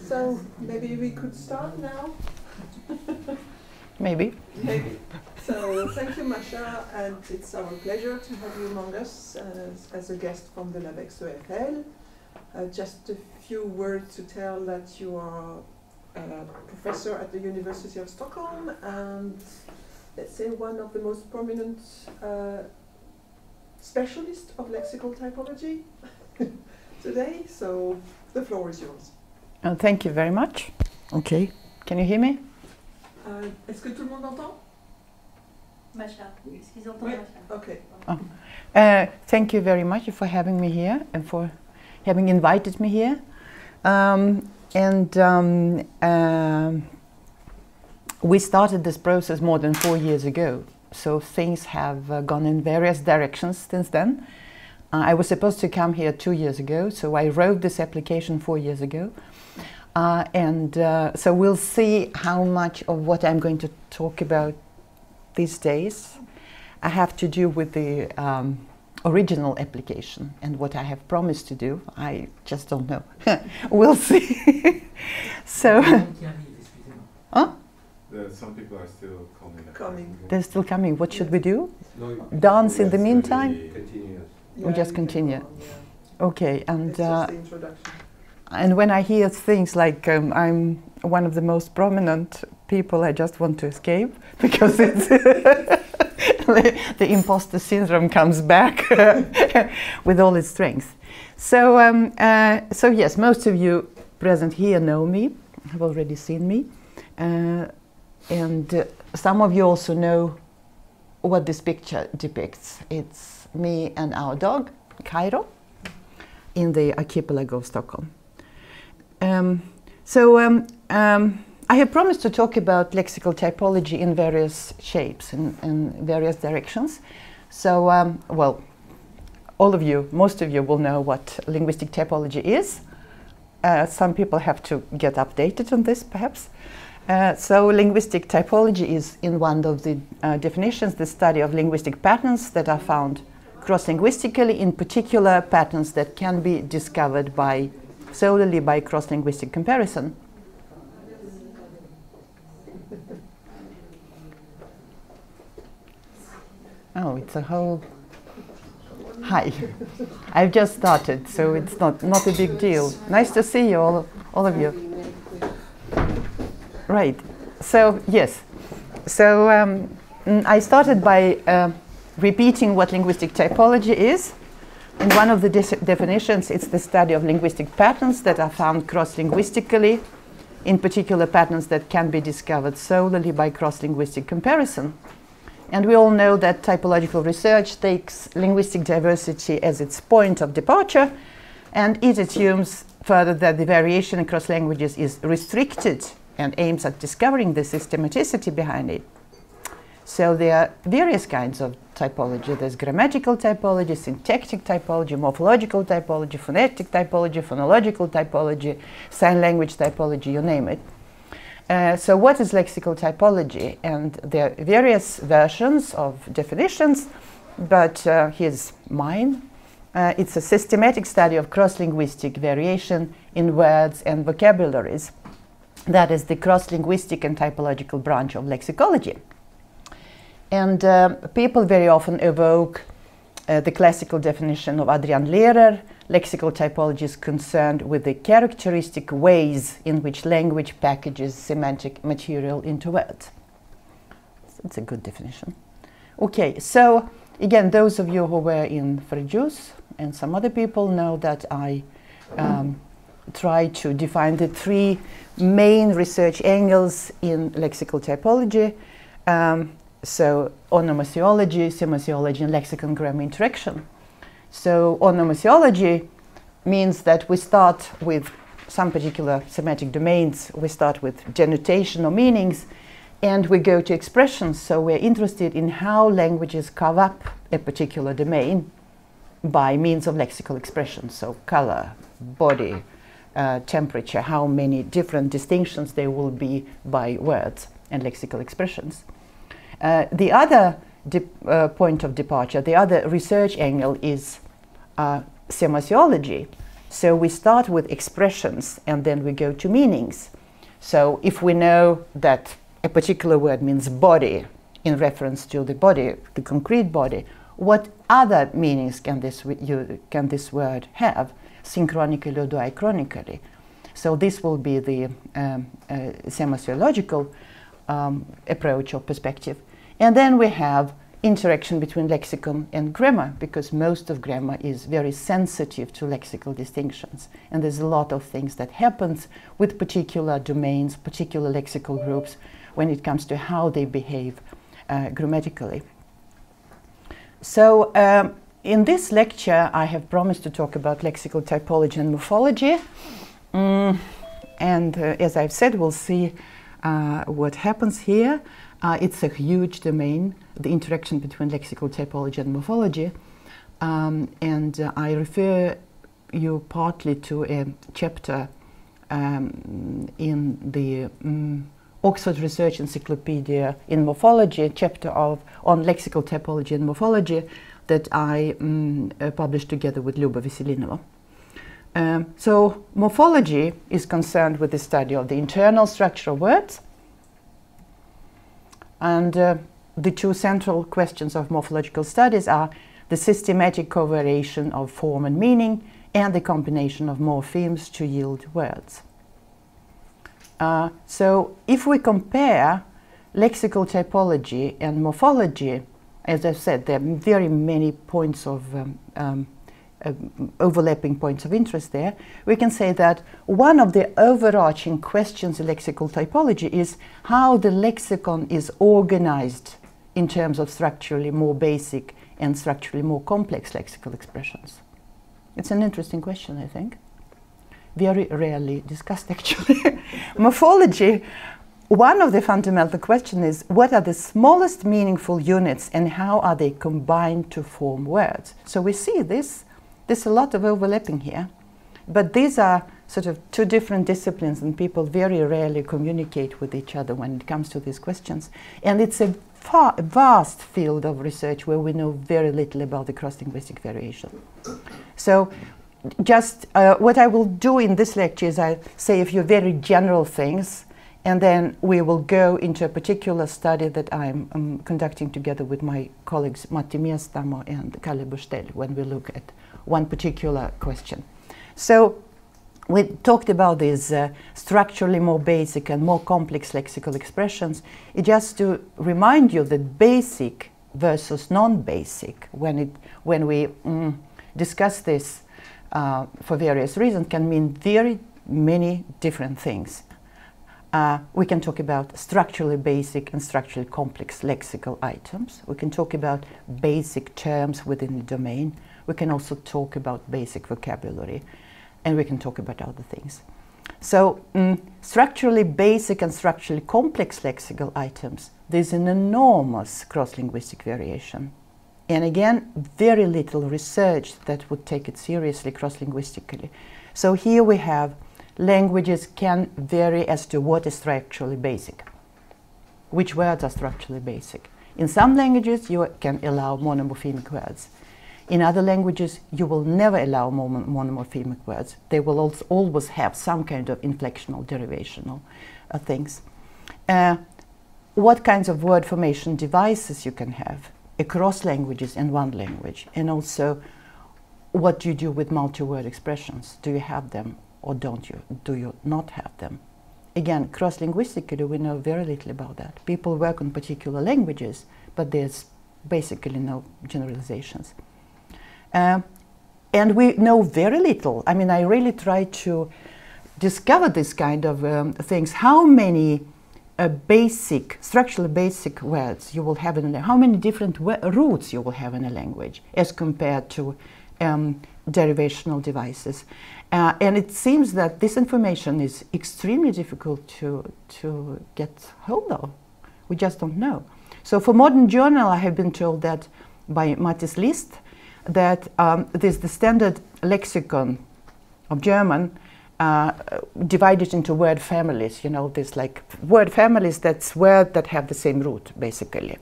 So maybe we could start now. Maybe. Maybe. So thank you, Masha, and it's our pleasure to have you among us as, as a guest from the LabEx EFL. Uh, just a few words to tell that you are a professor at the University of Stockholm and let's say one of the most prominent uh, specialists of lexical typology today. So the floor is yours. Uh, thank you very much. Okay. Can you hear me? Euh, Est-ce que tout le monde entend Macha, est-ce qu'ils entendent Oui. Macha Ok. Uh, thank you very much for having me here and for having invited me here. Um, and um, um, we started this process more than four years ago, so things have uh, gone in various directions since then. Uh, I was supposed to come here two years ago, so I wrote this application four years ago. Uh, and uh, so we'll see how much of what I'm going to talk about these days I have to do with the um, original application and what I have promised to do. I just don't know. we'll see. so Huh? Some people are still coming. Coming. they're still coming. What should we do? No, Dance in the yes, meantime? Continuous. We just continue. on, yeah. Okay, and uh, just the introduction. and when I hear things like um, I'm one of the most prominent people, I just want to escape because it's the, the imposter syndrome comes back with all its strength. So, um, uh, so yes, most of you present here know me, have already seen me, uh, and uh, some of you also know what this picture depicts. It's me and our dog, Cairo, in the archipelago of Stockholm. Um, so um, um, I have promised to talk about lexical typology in various shapes and in, various directions. So, um, well, all of you, most of you will know what linguistic typology is. Uh, some people have to get updated on this, perhaps. Uh, so, linguistic typology is, in one of the uh, definitions, the study of linguistic patterns that are found cross linguistically, in particular, patterns that can be discovered by solely by cross linguistic comparison. Oh, it's a whole. Hi. I've just started, so it's not, not a big deal. Nice to see you, all, all of you. Right. So, yes. So, um, I started by uh, repeating what linguistic typology is. In one of the dis- definitions, it's the study of linguistic patterns that are found cross linguistically, in particular, patterns that can be discovered solely by cross linguistic comparison. And we all know that typological research takes linguistic diversity as its point of departure, and it assumes further that the variation across languages is restricted and aims at discovering the systematicity behind it. So there are various kinds of typology. There's grammatical typology, syntactic typology, morphological typology, phonetic typology, phonological typology, sign language typology, you name it. Uh, so what is lexical typology? And there are various versions of definitions, but uh, here's mine. Uh, it's a systematic study of cross-linguistic variation in words and vocabularies. That is the cross-linguistic and typological branch of lexicology. And uh, people very often evoke uh, the classical definition of Adrienne Lehrer. Lexical typology is concerned with the characteristic ways in which language packages semantic material into words. It's a good definition. Okay, so again, those of you who were in Frejus and some other people know that I um, try to define the three main research angles in lexical typology. Um, so onomasiology, semasiology, and lexicon grammar interaction. So onomasiology means that we start with some particular semantic domains. We start with denotation or meanings, and we go to expressions. So we're interested in how languages carve up a particular domain by means of lexical expressions. So color, body, uh, temperature, how many different distinctions there will be by words and lexical expressions. Uh, the other uh, point of departure, the other research angle is uh, semasiology. So we start with expressions and then we go to meanings. So if we know that a particular word means body in reference to the body, the concrete body, what other meanings can this, you, can this word have, synchronically or diachronically? So this will be the um, uh, semasiological um, approach or perspective. And then we have interaction between lexicon and grammar because most of grammar is very sensitive to lexical distinctions. And there's a lot of things that happens with particular domains particular lexical groups when it comes to how they behave uh, grammatically. So um, in this lecture i have promised to talk about lexical typology and morphology. Mm, and uh, as i've said we'll see uh, what happens here uh, it's a huge domain, the interaction between lexical typology and morphology. Um, and uh, I refer you partly to a chapter um, in the um, Oxford Research Encyclopedia in Morphology, chapter of on lexical typology and morphology that I um, uh, published together with Luba Veselinova. Um, so morphology is concerned with the study of the internal structure of words and uh, the two central questions of morphological studies are the systematic covariation of form and meaning and the combination of morphemes to yield words. Uh, so if we compare lexical typology and morphology, as I said, there are very many points of um, um, uh, overlapping points of interest there, we can say that one of the overarching questions in lexical typology is how the lexicon is organized in terms of structurally more basic and structurally more complex lexical expressions. It's an interesting question, I think. Very rarely discussed, actually. Morphology, one of the fundamental questions is what are the smallest meaningful units and how are they combined to form words? So we see this there's a lot of overlapping here. But these are sort of two different disciplines, and people very rarely communicate with each other when it comes to these questions. And it's a far, vast field of research where we know very little about the cross linguistic variation. So, just uh, what I will do in this lecture is I say a few very general things, and then we will go into a particular study that I'm um, conducting together with my colleagues Matti Miestamo and Kalle Börstell when we look at one particular question. So we talked about these uh, structurally more basic and more complex lexical expressions. It just to remind you that basic versus non-basic, when it when we mm, discuss this uh, for various reasons, can mean very many different things. Uh, we can talk about structurally basic and structurally complex lexical items. We can talk about basic terms within the domain. We can also talk about basic vocabulary and we can talk about other things. So, um, structurally basic and structurally complex lexical items, there's an enormous cross linguistic variation. And again, very little research that would take it seriously cross linguistically. So, here we have languages can vary as to what is structurally basic, which words are structurally basic. In some languages, you can allow monomorphemic words. In other languages, you will never allow monomorphemic words. They will always have some kind of inflectional derivational uh, things. Uh, what kinds of word formation devices you can have across languages in one language, and also what do you do with multi-word expressions? Do you have them or don't you? Do you not have them? Again, cross-linguistically, we know very little about that. People work on particular languages, but there's basically no generalizations. Uh, and we know very little. I mean, I really try to discover this kind of um, things. How many uh, basic, structurally basic words you will have in a how many different roots you will have in a language as compared to um, derivational devices. Uh, and it seems that this information is extremely difficult to, to get hold of. We just don't know. So for modern journal, I have been told that by Mattis List, that um, there's the standard lexicon of German uh, divided into word families. You know, there's like word families that's words that have the same root, basically.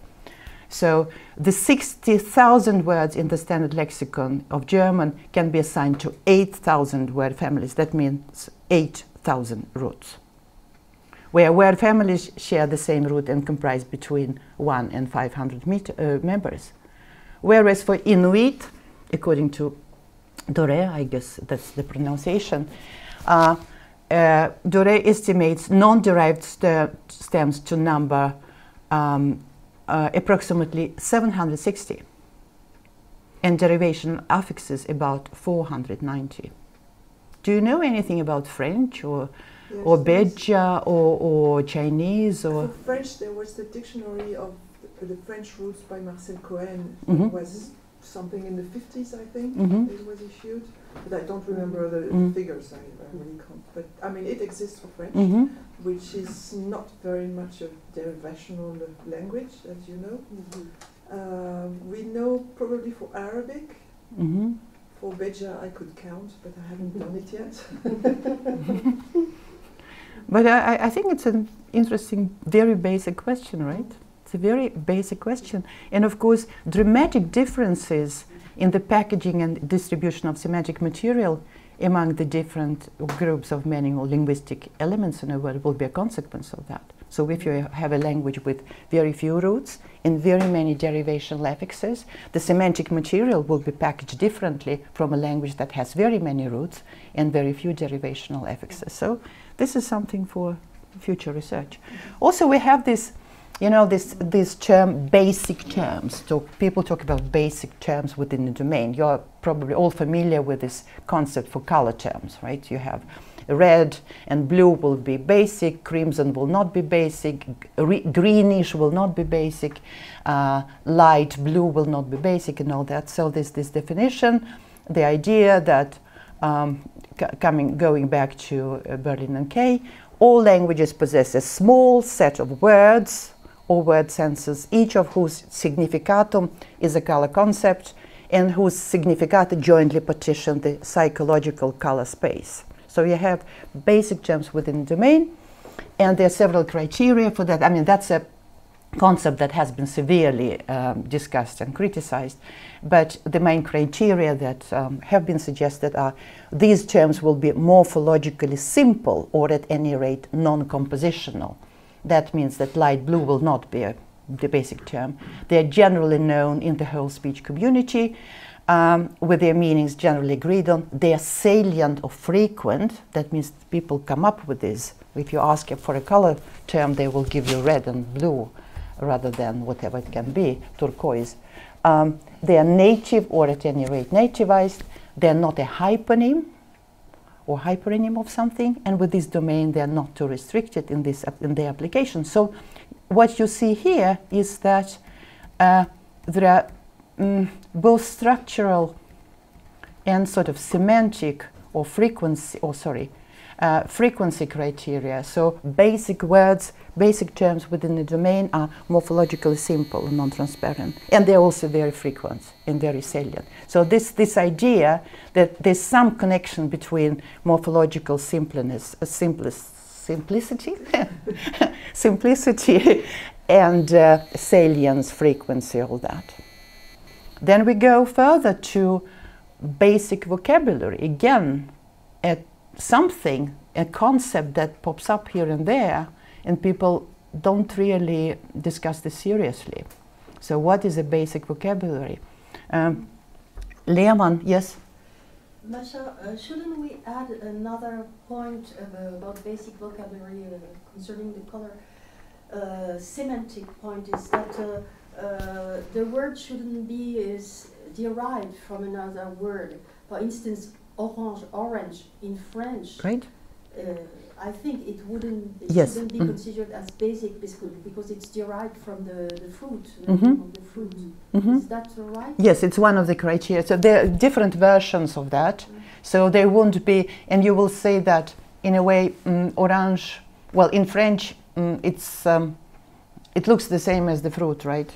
So the 60,000 words in the standard lexicon of German can be assigned to 8,000 word families. That means 8,000 roots. Where word families share the same root and comprise between 1 and 500 meter, uh, members. Whereas for Inuit, according to Dorais, I guess that's the pronunciation, uh, uh, Dorais estimates non-derived st stems to number um, uh, approximately 760 and derivation affixes about 490. Do you know anything about French or, Yes, or is- Beja or, or Chinese or? For French, there was the dictionary of the, the French roots by Marcel Cohen. Mhm. Was something in the 50s, I think. Mhm. It was issued, but I don't remember the Mm. figures. I, I really can't. But I mean, it exists for French, Mhm. which is not very much a derivational language, as you know. Uh, we know probably for Arabic. Mhm. For Beja, I could count, but I haven't done it yet. But I- I think it's an interesting, very basic question, right? It's a very basic question. And of course, dramatic differences in the packaging and distribution of semantic material among the different groups of or linguistic elements in a word will be a consequence of that. So if you have a language with very few roots and very many derivational affixes, the semantic material will be packaged differently from a language that has very many roots and very few derivational affixes. So this is something for future research. Also, we have this, you know, this this term basic terms. So people talk about basic terms within the domain. You're probably all familiar with this concept for color terms, right? You have red and blue will be basic, crimson will not be basic, re- greenish will not be basic, uh, light blue will not be basic, and all that. So there's this definition, the idea that um, coming going back to uh, Berlin and Kay, all languages possess a small set of words or word senses, each of whose significatum is a color concept and whose significata jointly partition the psychological color space. So you have basic terms within the domain, and there are several criteria for that. I mean, that's a concept that has been severely um, discussed and criticized. But the main criteria that um, have been suggested are these terms will be morphologically simple or at any rate non compositional. That means that light blue will not be a, the basic term. They are generally known in the whole speech community. Um, with their meanings generally agreed on, they are salient or frequent. That means people come up with this. If you ask for a color term, they will give you red and blue rather than whatever it can be, turquoise. Um, they are native or at any rate nativized. They are not a hyponym or hyperonym of something, and with this domain, they are not too restricted in this in their application. So, what you see here is that uh, there are mm, both structural and sort of semantic or frequency, or sorry, uh, frequency criteria. So basic words, basic terms within the domain are morphologically simple and non-transparent, and they're also very frequent and very salient. So this this idea that there's some connection between morphological simpleness, uh, simplis- simplicity, simplicity, and uh, salience, frequency, all that. Then we go further to basic vocabulary. Again, at something, a concept that pops up here and there, and people don't really discuss this seriously. So, what is a basic vocabulary? Um, Lehmann, yes? Masha, uh, shouldn't we add another point uh, about basic vocabulary uh, concerning the color? Uh, semantic point is that uh, uh, the word shouldn't be is derived from another word. For instance, orange, orange in French. Right? Uh, I think it wouldn't it Yes, shouldn't be mm. considered as basic because, because it's derived from the, the fruit, the Mhm. name the fruit. Mhm. Is that right? Yes, it's one of the criteria. So there are different versions of that. So there won't be, and you will say that in a way, mm, orange. Well, in French, mm, it's um, it looks the same as the fruit, right?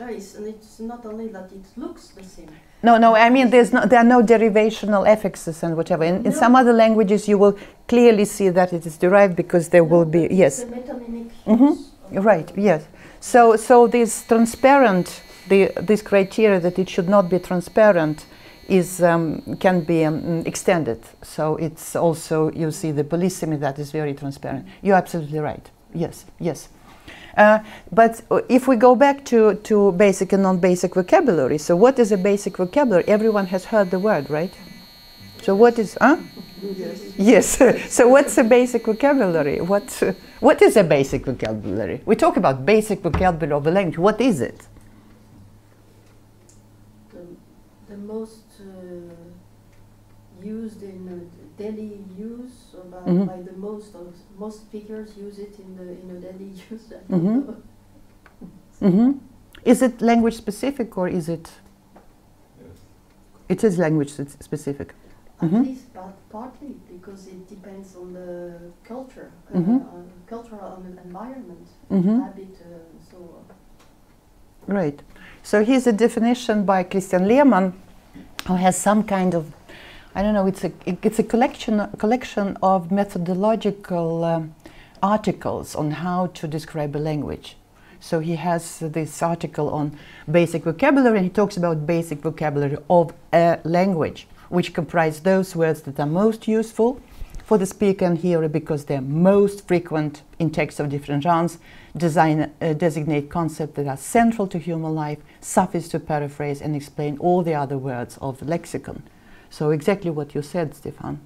Uh, it's, and it's not only that it looks the same. No, no. I mean, there's no, there are no derivational affixes and whatever. In, in No. some other languages, you will clearly see that it is derived because there will be yes. It's a metonymic Mhm. Right. Yes. So so this transparent, the this criteria that it should not be transparent, is um, can be um, extended. So it's also you see the polysemy that is very transparent. You're absolutely right. Yes. Yes. Uh, but if we go back to, to basic and non-basic vocabulary, so what is a basic vocabulary? Everyone has heard the word, right? So what is, huh? Yes. Yes. so what's a basic vocabulary? What, uh, what is a basic vocabulary? We talk about basic vocabulary of a language. What is it? The, the most uh, used in uh, daily use, by, Mhm. by the most of most speakers use it in the in a daily use. Mhm. don't know. hmm Is it language specific or is it? Yes. It is language specific. At Mhm. least but partly because it depends on the culture, uh, Mhm. on cultural en- environment, hmm habit, uh, so. Right. So here's a definition by Christian Lehmann, who has some kind of, I don't know, it's a it's a collection collection of methodological um, articles on how to describe a language. So he has this article on basic vocabulary, and he talks about basic vocabulary of a language, which comprise those words that are most useful for the speaker and hearer because they're most frequent in texts of different genres, design, uh, designate concepts that are central to human life, suffice to paraphrase and explain all the other words of the lexicon. So exactly what you said, Stefan.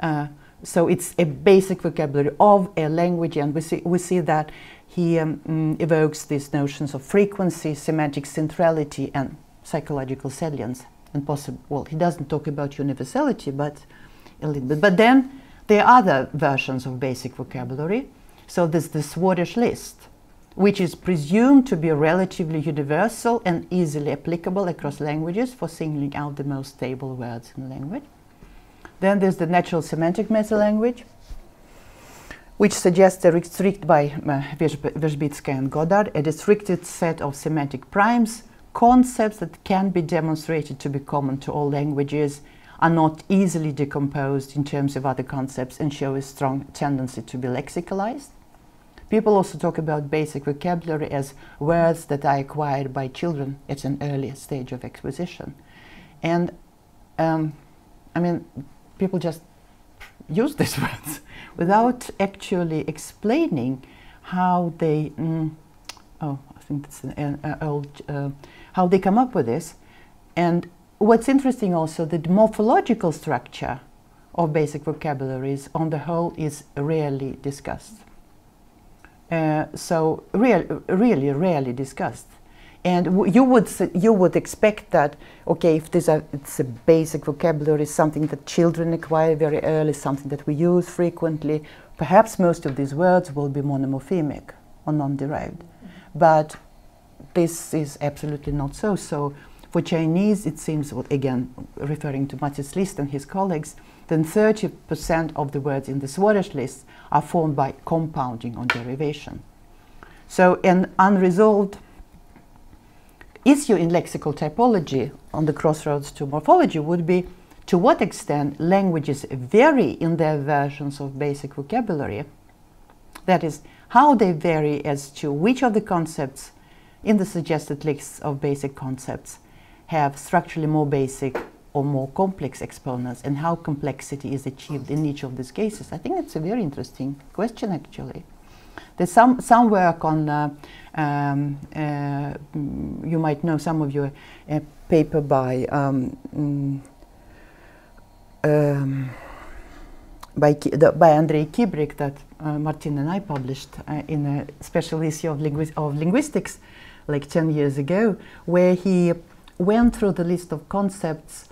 Uh, so it's a basic vocabulary of a language, and we see, we see that he um, mm, evokes these notions of frequency, semantic centrality, and psychological salience. And possible, well, he doesn't talk about universality, but a little bit. But then there are other versions of basic vocabulary. So there's the Swedish list, which is presumed to be relatively universal and easily applicable across languages for singling out the most stable words in a language. Then there's the natural semantic metalanguage, which suggests a restrict by uh, and Goddard, a restricted set of semantic primes, concepts that can be demonstrated to be common to all languages, are not easily decomposed in terms of other concepts, and show a strong tendency to be lexicalized. People also talk about basic vocabulary as words that are acquired by children at an early stage of exposition. And um, I mean, people just use these words without actually explaining how they, mm, oh, I think that's an, old, uh, how they come up with this. And what's interesting also, the morphological structure of basic vocabularies on the whole is rarely discussed. Uh, so real, really rarely discussed. And you would you would expect that okay if this a it's a basic vocabulary something that children acquire very early something that we use frequently perhaps most of these words will be monomorphemic or non-derived but this is absolutely not so so for Chinese it seems again referring to Mattis List and his colleagues then 30% of the words in the Swadesh list are formed by compounding or derivation so an unresolved issue in lexical typology on the crossroads to morphology would be to what extent languages vary in their versions of basic vocabulary. That is, how they vary as to which of the concepts in the suggested lists of basic concepts have structurally more basic or more complex exponents and how complexity is achieved in each of these cases. I think it's a very interesting question actually. There's some, some work on, uh, um, uh, you might know some of your a paper by um, mm, um, by, by Andrei Kibrik that uh, Martin and I published uh, in a special issue of, linguis- of linguistics like 10 years ago, where he went through the list of concepts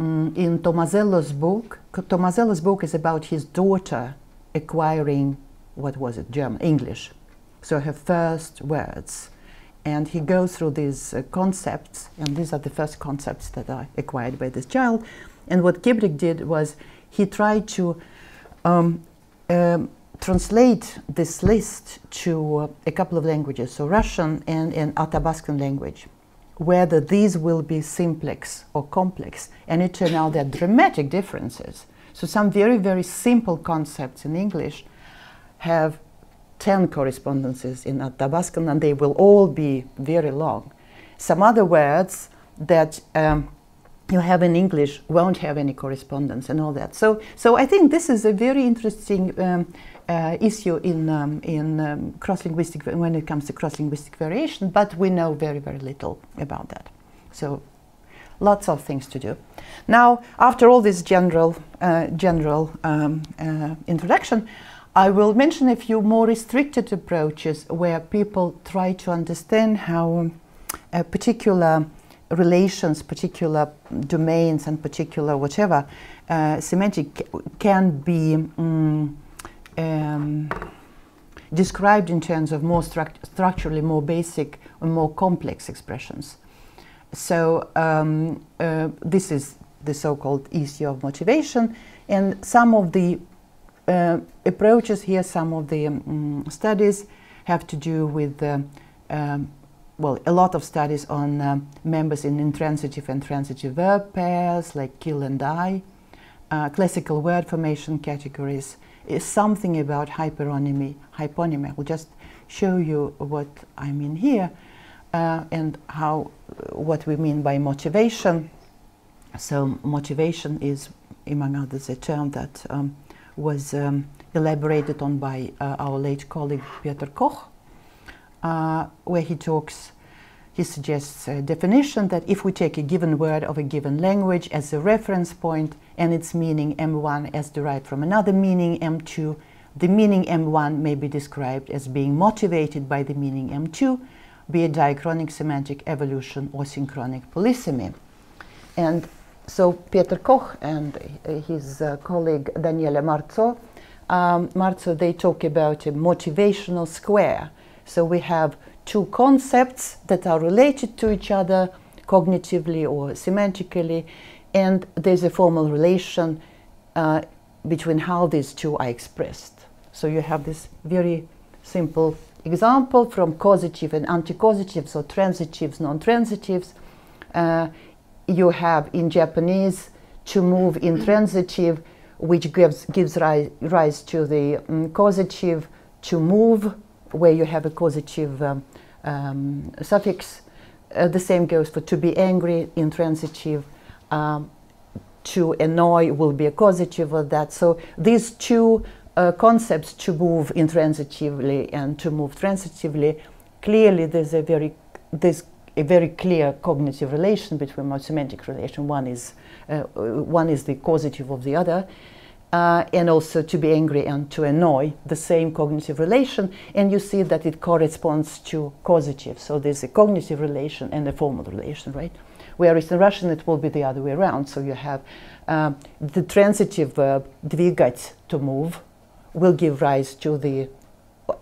mm, in Tomasello's book. Tomasello's book is about his daughter acquiring, what was it, German, English. So her first words. And he goes through these uh, concepts, and these are the first concepts that are acquired by this child. And what Kibrik did was he tried to um, um, translate this list to uh, a couple of languages, so Russian and an Athabascan language, whether these will be simplex or complex. And it turned out there are dramatic differences. So some very, very simple concepts in English have 10 correspondences in Athabascan, and they will all be very long. Some other words that um, you have in English won't have any correspondence and all that. So, so I think this is a very interesting um, uh, issue in, um, in um, cross-linguistic when it comes to cross-linguistic variation, but we know very, very little about that. So lots of things to do. Now, after all this general, uh, general um, uh, introduction, I will mention a few more restricted approaches where people try to understand how uh, particular relations, particular domains, and particular whatever uh, semantic can be um, um, described in terms of more struct structurally more basic and more complex expressions. So um, uh, this is the so-called issue of motivation, and some of the uh, approaches here, some of the um, studies have to do with, uh, um, well, a lot of studies on uh, members in intransitive and transitive verb pairs, like kill and die, uh, classical word formation categories, is something about hyperonymy, hyponymy. I will just show you what I mean here uh, and how what we mean by motivation. So motivation is, among others, a term that um, was um, elaborated on by uh, our late colleague Peter Koch, uh, where he talks, he suggests a definition that if we take a given word of a given language as a reference point and its meaning M1 as derived from another meaning M2, the meaning M1 may be described as being motivated by the meaning M2, be it diachronic semantic evolution or synchronic polysemy. And so Peter Koch and his uh, colleague Daniela Marzo, um, Marzo, they talk about a motivational square. So we have two concepts that are related to each other cognitively or semantically, and there's a formal relation uh, between how these two are expressed. So you have this very simple example from causative and anti-causative, so transitives, non-transitives. Uh, you have in Japanese to move intransitive, which gives, gives rise, rise to the um, causative to move, where you have a causative um, um, suffix. Uh, the same goes for to be angry, intransitive. Um, to annoy will be a causative of that. So these two uh, concepts to move intransitively and to move transitively, clearly there's a very there's a very clear cognitive relation between them, semantic relation. One is uh, one is the causative of the other, uh, and also to be angry and to annoy, the same cognitive relation. And you see that it corresponds to causative. So there's a cognitive relation and a formal relation, right? Whereas in Russian it will be the other way around. So you have uh, the transitive verb двигать to move will give rise to the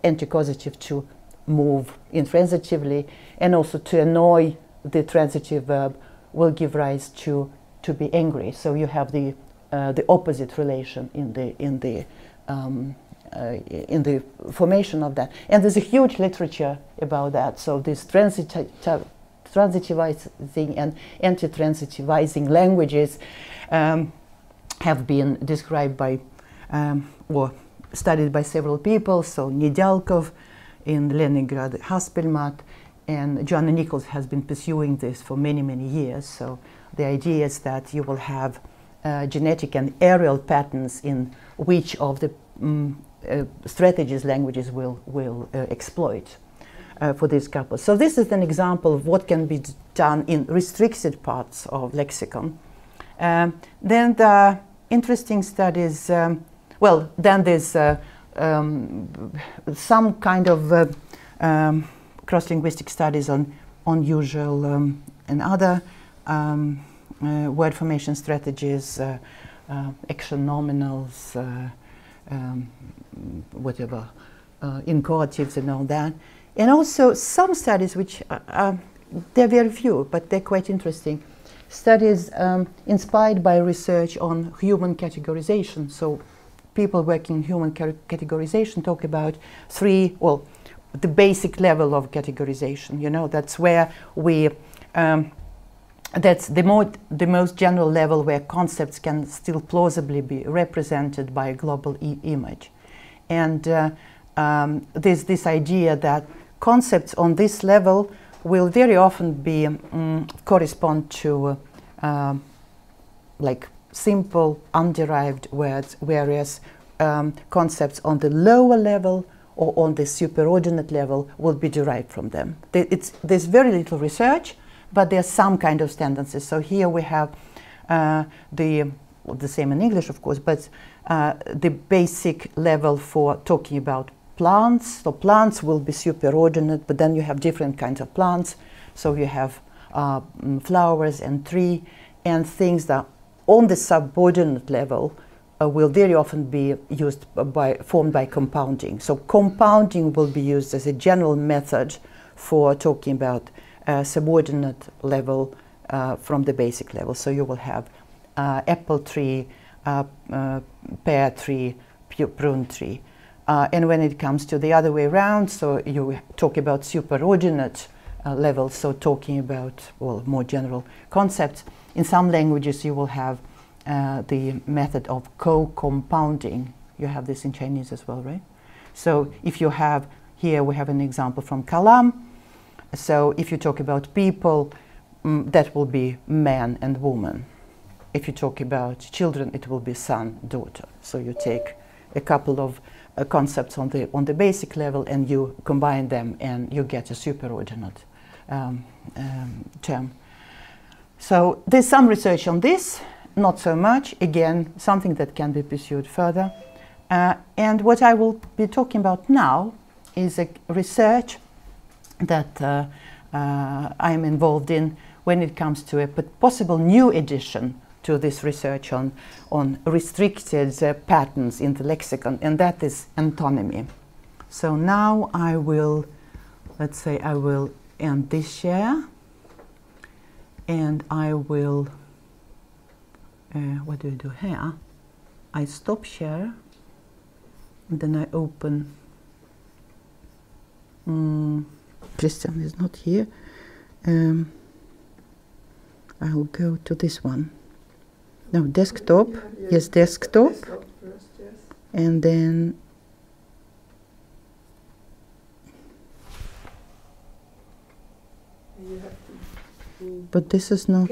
anti-causative to move intransitively and also to annoy the transitive verb will give rise to to be angry so you have the uh, the opposite relation in the in the um, uh, in the formation of that and there's a huge literature about that so this transitive transitivizing and anti-transitivizing languages um, have been described by um, or studied by several people, so Nedyalkov in Leningrad, Haspelmath, and Johanna Nichols has been pursuing this for many, many years. So the idea is that you will have uh, genetic and areal patterns in which of the um, uh, strategies languages will, will uh, exploit uh, for these couples. So this is an example of what can be done in restricted parts of lexicon. Um, then the interesting studies um, well, then there's uh, um, some kind of uh, um, cross-linguistic studies on unusual um, and other uh, word formation strategies, uh, uh, action nominals, uh, whatever, inchoatives and all that. And also some studies which are, they're very few, but they're quite interesting. Studies um, inspired by research on human categorization. So people working in human categorization talk about three, well, the basic level of categorization. You know, that's where we, um, that's the, more, the most general level where concepts can still plausibly be represented by a global e image. And uh, um, there's this idea that concepts on this level will very often be um, correspond to uh, like simple underived words, whereas um, concepts on the lower level or on the superordinate level will be derived from them. It's, there's very little research, but there's some kind of tendencies. So here we have uh, the the same in English, of course, but uh, the basic level for talking about plants. So plants will be superordinate, but then you have different kinds of plants. So you have uh, mm, flowers and tree and things that on the subordinate level uh, will very often be used by formed by compounding. So compounding will be used as a general method for talking about uh, subordinate level uh, from the basic level. So you will have uh, apple tree, uh, pear tree, prune tree. And when it comes to the other way around, so you talk about superordinate levels, so talking about well more general concepts. In some languages, you will have uh, the method of co-compounding. You have this in Chinese as well, right? So if you have, here we have an example from Kalam. So if you talk about people, mm, that will be man and woman. If you talk about children, it will be son, daughter. So you take a couple of uh, concepts on the, on the basic level and you combine them and you get a superordinate um, um, term. So there's some research on this not so much. Again, something that can be pursued further. Uh, and what I will be talking about now is a research that uh, uh, I am involved in when it comes to a possible new addition to this research on, on restricted uh, patterns in the lexicon, and that is antonymy. So now I will, let's say, I will end this share, and I will uh, what do I do here? I stop share, and then I open. Mm, Christian is not here. Um, I'll go to this one. No, desktop. Yes, desktop. desktop first, yes. And then but this is not.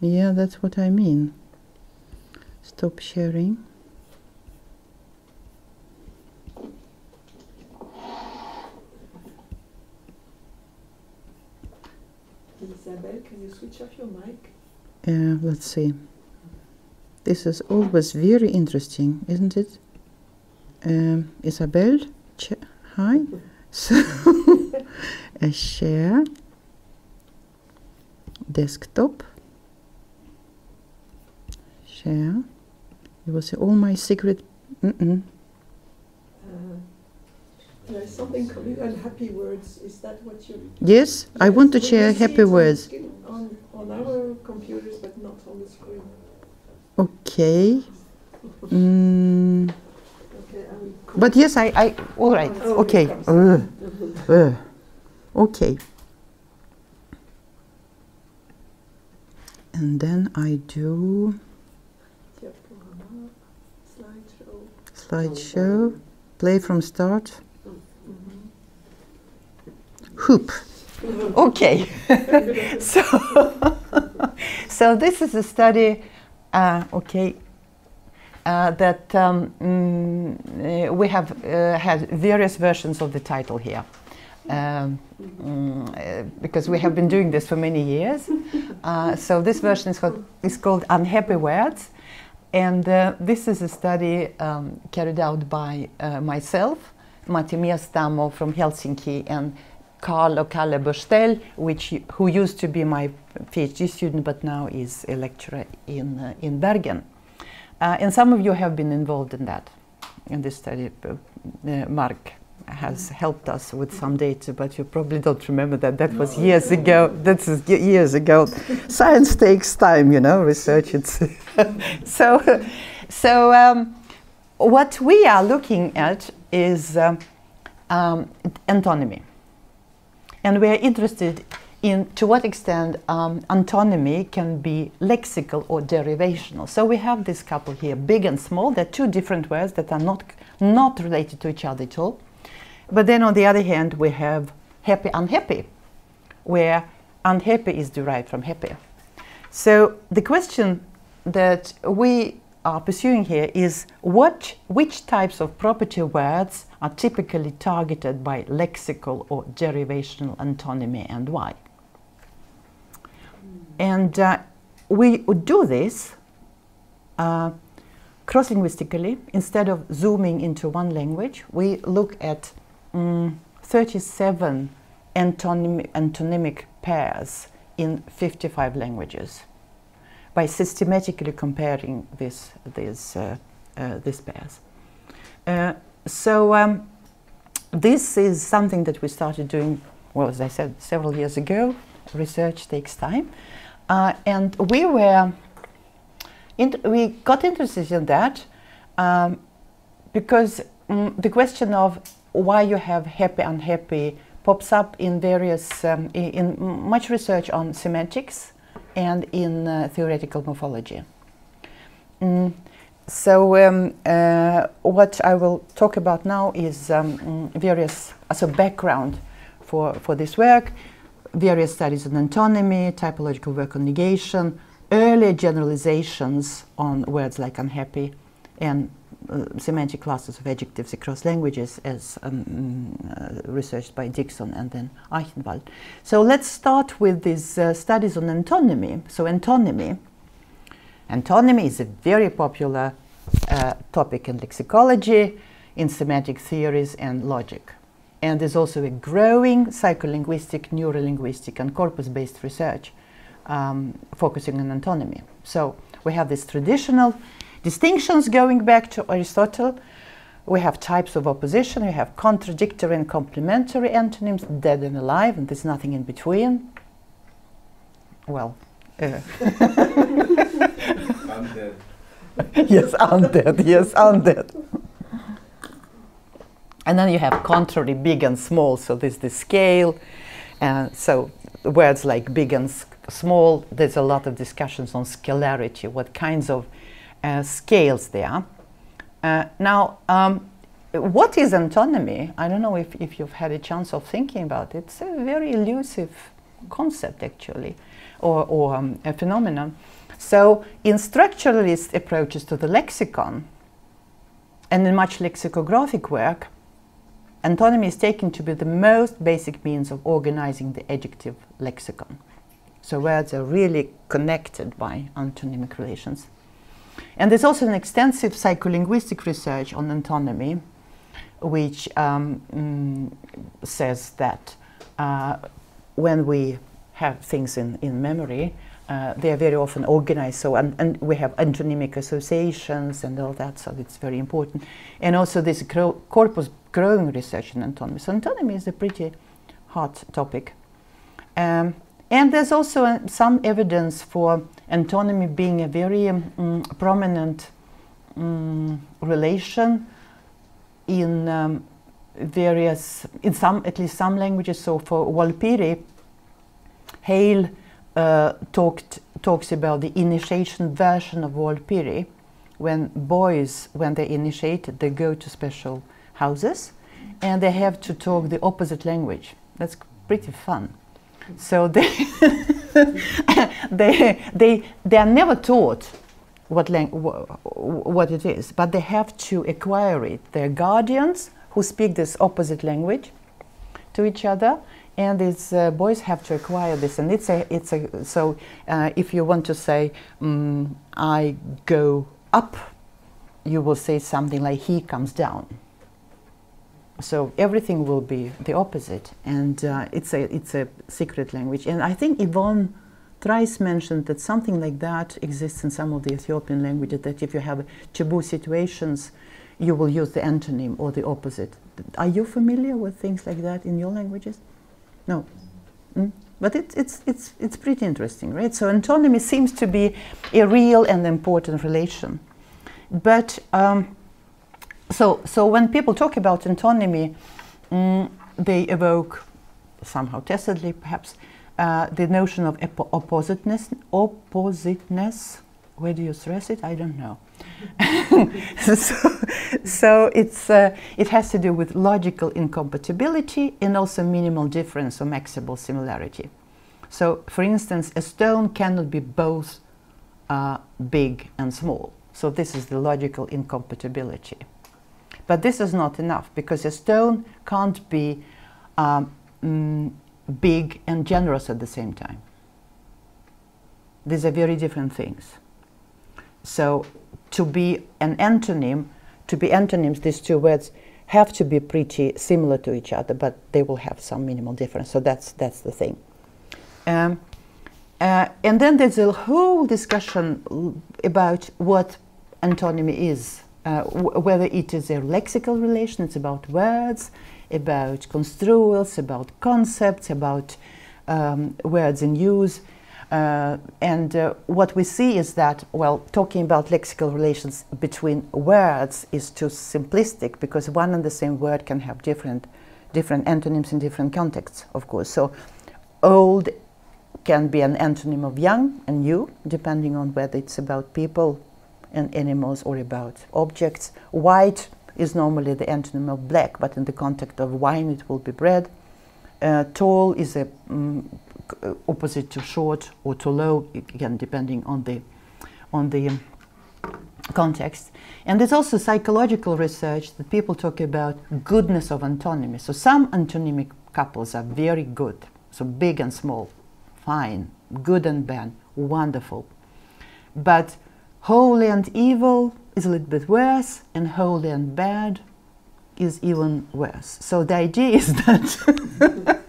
Yeah, that's what I mean. Stop sharing. Isabel, can you switch off your mic? Uh, let's see. This is always very interesting, isn't it? Um, Isabel, hi. So, a share desktop share. You will see all my secret. Mm-mm. Uh, there's something coming on happy words. Is that what you? Yes, I want to share happy words. On, on our computers, but not on the screen. Okay. mm. okay but yes, I. I all right. Oh, okay. Uh, uh, okay. And then I do. Slideshow. Slideshow, play from start. Hoop. Okay. so, so this is a study, uh, okay, uh, that um, mm, uh, we have uh, had various versions of the title here. Um, mm, because we have been doing this for many years. Uh, so this version is called, is called Unhappy Words. And uh, this is a study um, carried out by myself, Matti Miestamo from Helsinki, and Carlo Kalle Börstell, which who used to be my PhD student but now is a lecturer in uh, in Bergen. Uh, and some of you have been involved in that, in this study. Uh, uh, Mark has helped us with some data, but you probably don't remember that. That no, was years ago. That's years ago. Science takes time, you know. Research. It's so. So um, what we are looking at is um, um, antonymy, and we are interested in to what extent um, antonymy can be lexical or derivational. So we have this couple here, big and small. They're two different words that are not not related to each other at all. But then on the other hand, we have happy, unhappy, where unhappy is derived from happy. So the question that we are pursuing here is what, which types of property words are typically targeted by lexical or derivational antonymy and why. And uh, we do this uh, cross linguistically. Instead of zooming into one language, we look at um, 37 antonym- antonymic pairs in 55 languages by systematically comparing this, this, uh, uh, these pairs. So, um, this is something that we started doing, well, as I said, several years ago. Research takes time. Uh, and we were, we got interested in that um, because um, the question of why you have happy, unhappy pops up in various, um, in, in much research on semantics and in uh, theoretical morphology. Mm, so um, uh, what I will talk about now is um, various as a background for, for this work, various studies on antonymy, typological work on negation, early generalizations on words like unhappy, and uh, semantic classes of adjectives across languages as um, uh, researched by Dixon and then Aikhenvald. So let's start with these uh, studies on antonymy. So antonymy. Antonymy is a very popular uh, topic in lexicology, in semantic theories and logic. And there's also a growing psycholinguistic, neurolinguistic, and corpus-based research um, focusing on antonymy. So we have these traditional distinctions going back to Aristotle. We have types of opposition, we have contradictory and complementary antonyms, dead and alive, and there's nothing in between. Well, uh. Undead. yes, undead, yes, undead. And then you have contrary, big and small, so there's the scale. And so words like big and small, there's a lot of discussions on scalarity, what kinds of uh, scales there are. Uh, now, um, what is antonymy? I don't know if, if you've had a chance of thinking about it. It's a very elusive concept, actually, or, or um, a phenomenon. So, in structuralist approaches to the lexicon, and in much lexicographic work, antonymy is taken to be the most basic means of organizing the adjective lexicon. So, words are really connected by antonymic relations. And there's also an extensive psycholinguistic research on antonymy, which um, mm, says that uh, when we have things in, in memory, uh, they are very often organized. So, and, and, we have antonymic associations and all that, so it's very important. And also, this corpus growing research in antonymy. So, antonymy is a pretty hot topic. Um, and there's also uh, some evidence for antonymy being a very um, prominent um, relation in um, various, in some, at least some languages. So for Warlpiri, Hale uh, talked, talks about the initiation version of Warlpiri. When boys, when they initiate, they go to special houses and they have to talk the opposite language. That's pretty fun. So they, they, they, they are never taught what, what it is, but they have to acquire it. They're guardians who speak this opposite language to each other, and these uh, boys have to acquire this. And it's a, it's a so uh, if you want to say, um, I go up, you will say something like, he comes down. So everything will be the opposite and uh, it's a it's a secret language. And i think yvonne Treis mentioned that something like that exists in some of the ethiopian languages that if you have taboo situations you will use the antonym or the opposite. Are you familiar with things like that in your languages no mm? but it's it's it's it's pretty interesting right so antonymy seems to be a real and important relation but um, so, so when people talk about antonymy, mm, they evoke, somehow tacitly perhaps, uh, the notion of oppositeness. Oppositeness. Where do you stress it? I don't know. so, so it's, uh, it has to do with logical incompatibility and also minimal difference or maximal similarity. So, for instance, a stone cannot be both uh, big and small. So, this is the logical incompatibility. But this is not enough because a stone can't be um, mm, big and generous at the same time. These are very different things. So, to be an antonym, to be antonyms, these two words have to be pretty similar to each other, but they will have some minimal difference. So that's that's the thing. Um, uh, and then there's a whole discussion about what antonymy is, uh, whether it is a lexical relation, it's about words, about construals, about concepts, about um, words in use. Uh, and uh, what we see is that, well, talking about lexical relations between words is too simplistic because one and the same word can have different, different antonyms in different contexts, of course. So, old can be an antonym of young and new, depending on whether it's about people and animals or about objects. White is normally the antonym of black, but in the context of wine, it will be bread. Uh, tall is a um, opposite to short or to low, again depending on the on the um, context. And there's also psychological research that people talk about goodness of antonymy. So some antonymic couples are very good, so big and small, fine, good and bad, wonderful. But holy and evil is a little bit worse, and holy and bad is even worse. So the idea is that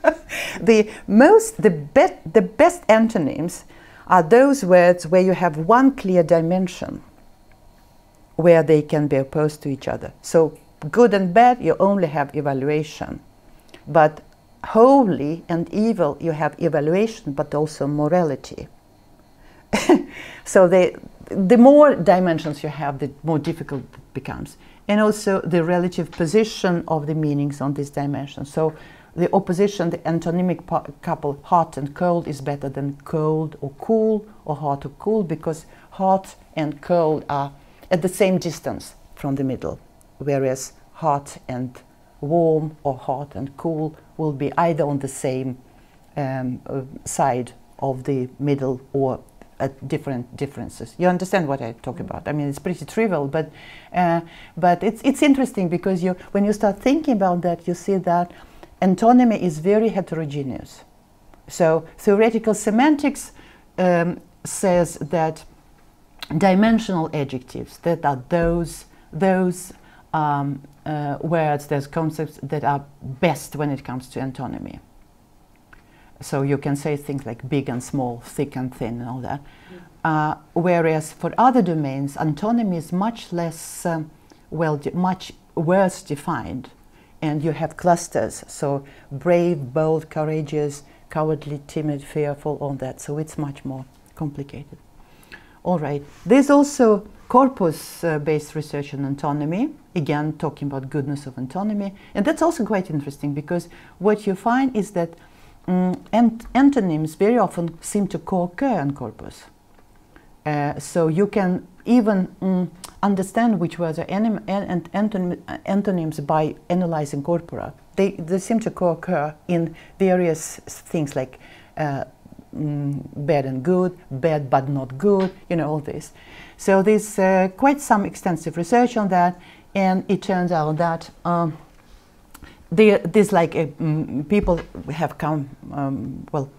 the most the, be- the best antonyms are those words where you have one clear dimension where they can be opposed to each other. So good and bad you only have evaluation. But holy and evil you have evaluation but also morality. so the the more dimensions you have, the more difficult it becomes. And also the relative position of the meanings on this dimension. So the opposition, the antonymic couple hot and cold is better than cold or cool or hot or cool because hot and cold are at the same distance from the middle, whereas hot and warm or hot and cool will be either on the same um, side of the middle or at different differences. You understand what I talk about? I mean, it's pretty trivial, but uh, but it's it's interesting because you when you start thinking about that, you see that antonymy is very heterogeneous. So theoretical semantics um, says that dimensional adjectives that are those those um, uh, words, those concepts that are best when it comes to antonymy. So you can say things like big and small, thick and thin, and all that. Uh, whereas for other domains, antonymy is much less um, well, much worse defined and you have clusters. So brave, bold, courageous, cowardly, timid, fearful, all that. So it's much more complicated. All right. There's also corpus uh, based research on antonymy, again, talking about goodness of antonymy. And that's also quite interesting because what you find is that ant- antonyms very often seem to co occur in corpus. Uh, so you can even um, understand which were the an- antonym- antonyms by analyzing corpora. They, they seem to co-occur in various things like uh, mm, bad and good, bad but not good, you know, all this. So there's uh, quite some extensive research on that, and it turns out that um, there, there's like a, um, people have come, um, well,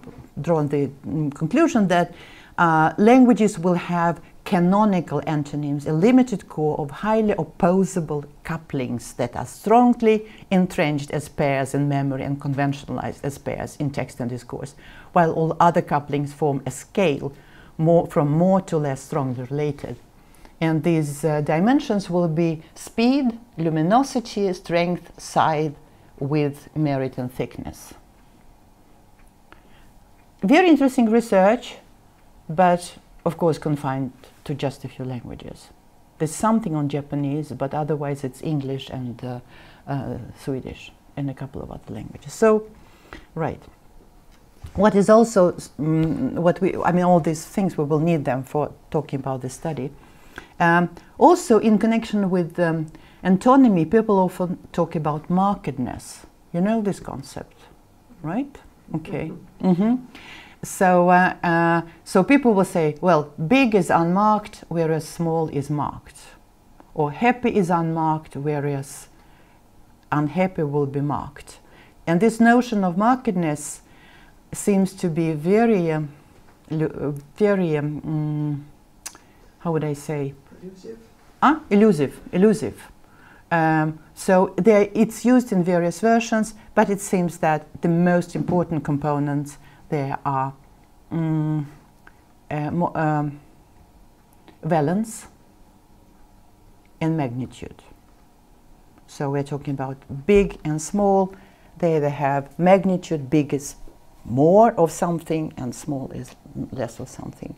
drawn the mm, conclusion that uh, languages will have canonical antonyms, a limited core of highly opposable couplings that are strongly entrenched as pairs in memory and conventionalized as pairs in text and discourse, while all other couplings form a scale more, from more to less strongly related. And these uh, dimensions will be speed, luminosity, strength, size, width, merit, and thickness. Very interesting research, but of course confined to just a few languages. There's something on Japanese, but otherwise it's English and uh, uh, Swedish and a couple of other languages. So, right. What is also, um, what we, I mean, all these things, we will need them for talking about this study. Um, also, in connection with um, antonymy, people often talk about markedness. You know this concept, right? Okay. hmm So, uh, uh, so people will say, well, big is unmarked, whereas small is marked, or happy is unmarked, whereas unhappy will be marked. And this notion of markedness seems to be very, um, very, um, mm, how would I say, Elusive. Ah, elusive, elusive. Um, so there, it's used in various versions, but it seems that the most important components there are mm, uh, um, valence and magnitude. So we're talking about big and small. There They have magnitude, big is more of something, and small is less of something.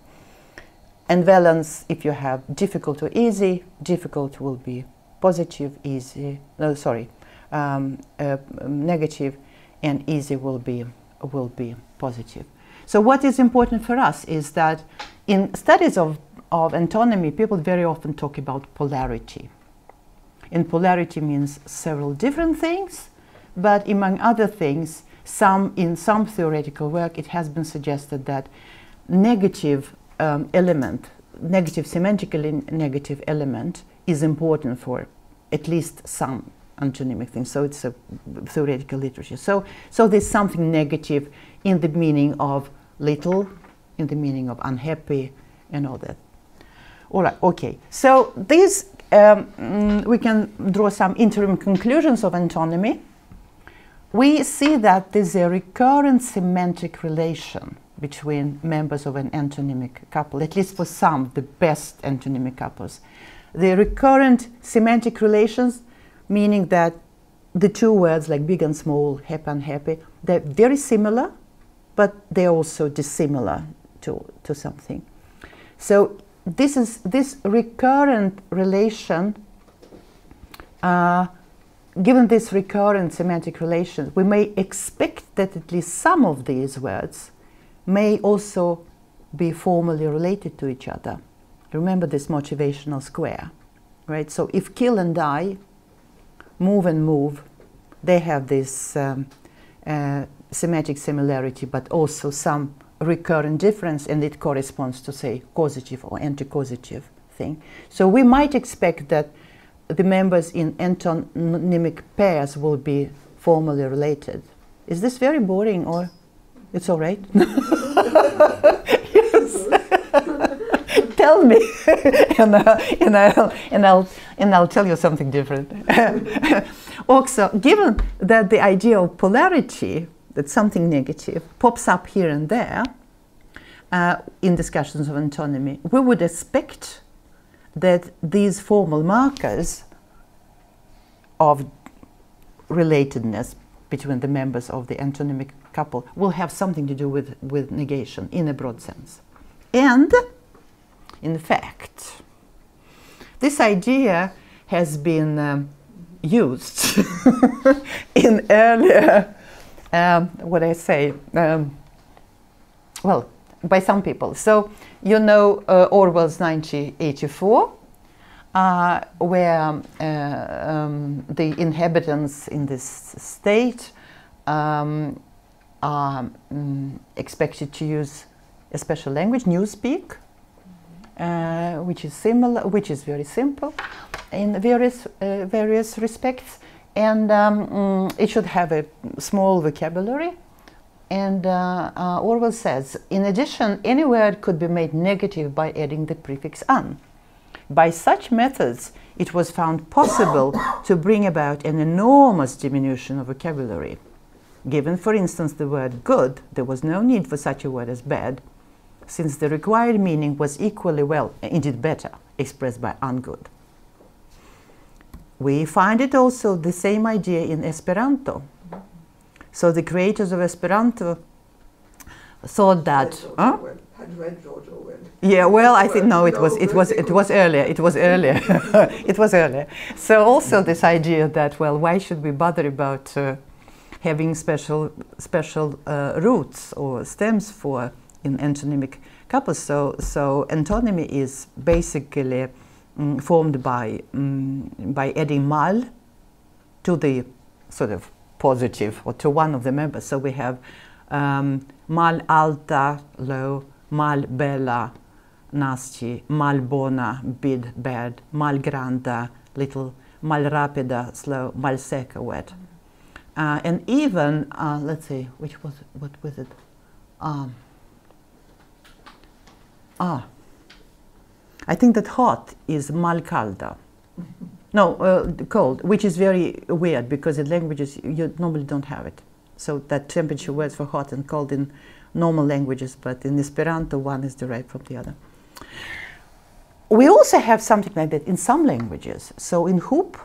And valence, if you have difficult or easy, difficult will be positive, easy, no, sorry, um, uh, negative, and easy will be, will be positive. So what is important for us is that in studies of, of antonymy, people very often talk about polarity. And polarity means several different things, but among other things, some in some theoretical work, it has been suggested that negative um, element, negative semantically negative element, is important for at least some antonymic things. So it's a theoretical literature. So, so there's something negative in the meaning of little, in the meaning of unhappy, and all that. All right. Okay. So these um, mm, we can draw some interim conclusions of antonymy. We see that there's a recurrent semantic relation between members of an antonymic couple, at least for some, the best antonymic couples. The recurrent semantic relations, meaning that the two words like big and small, happy and happy, they're very similar, but they're also dissimilar to, to something. So this is this recurrent relation. Uh, given this recurrent semantic relation, we may expect that at least some of these words may also be formally related to each other. Remember this motivational square, right? So if kill and die, move and move, they have this um, uh, semantic similarity, but also some recurrent difference, and it corresponds to, say, causative or anti-causative thing. So we might expect that the members in antonymic pairs will be formally related. Is this very boring, or it's all right? Tell me, and, uh, and, I'll, and, I'll, and I'll tell you something different. also, given that the idea of polarity, that something negative, pops up here and there uh, in discussions of antonymy, we would expect that these formal markers of relatedness between the members of the antonymic couple will have something to do with, with negation in a broad sense. And, in fact, this idea has been um, used in earlier, um, what I say, um, well, by some people. So, you know uh, Orwell's 1984, uh, where um, uh, um, the inhabitants in this state um, are mm, expected to use a special language, Newspeak, which is similar, which is very simple in various uh, various respects, and um, mm, it should have a small vocabulary. And uh, uh, Orwell says, in addition, any word could be made negative by adding the prefix "an." By such methods, it was found possible to bring about an enormous diminution of vocabulary. Given, for instance, the word good, there was no need for such a word as bad, since the required meaning was equally well, indeed better, expressed by ungood. We find it also the same idea in Esperanto. So the creators of Esperanto thought that. Huh? Orwell. Had read George Orwell. Yeah, well, I think no, it was it was it was earlier. It was earlier. it was earlier. So also this idea that well, why should we bother about uh, having special special uh, roots or stems for in antonymic couples? So so antonymy is basically mm, formed by, mm, by adding mal to the sort of positive or to one of the members. So we have um, mal alta, low, mal bella, nasty, mal bona, bid, bad, mal granda, little, mal rapida, slow, mal seca, wet. Uh, and even, uh, let's see, which was, what was it? Um, ah, I think that hot is mal calda. No, uh, cold, which is very weird because in languages you normally don't have it. So that temperature words for hot and cold in normal languages, but in Esperanto one is derived from the other. We also have something like that in some languages. So in Hup,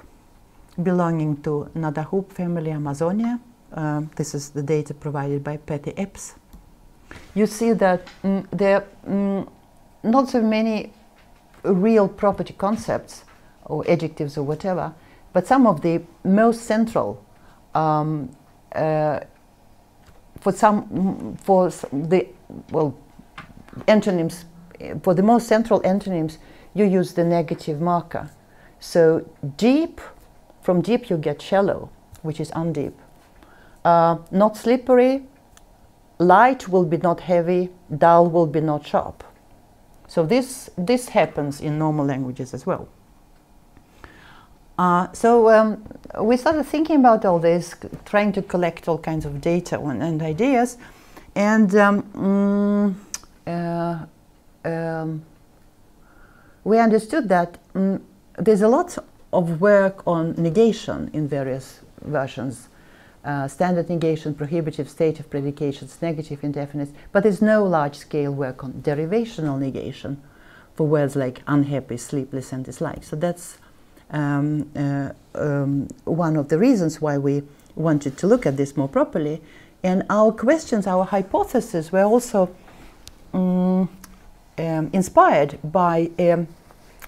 belonging to Nadahup family Amazonia, um, this is the data provided by Patty Epps. You see that mm, there mm, not so many real property concepts or adjectives or whatever, but some of the most central um, uh, for some for the well antonyms for the most central antonyms you use the negative marker. So deep from deep you get shallow, which is undeep. Uh, not slippery, light will be not heavy, dull will be not sharp. So this this happens in normal languages as well. Uh, so um, we started thinking about all this, trying to collect all kinds of data and, and ideas, and um, mm, uh, um, we understood that mm, there's a lot of work on negation in various versions. Uh, standard negation, prohibitive, state of predications, negative indefinites, but there's no large-scale work on derivational negation for words like unhappy, sleepless, and dislike. So that's um, uh, um, one of the reasons why we wanted to look at this more properly. And our questions, our hypotheses were also um, inspired by a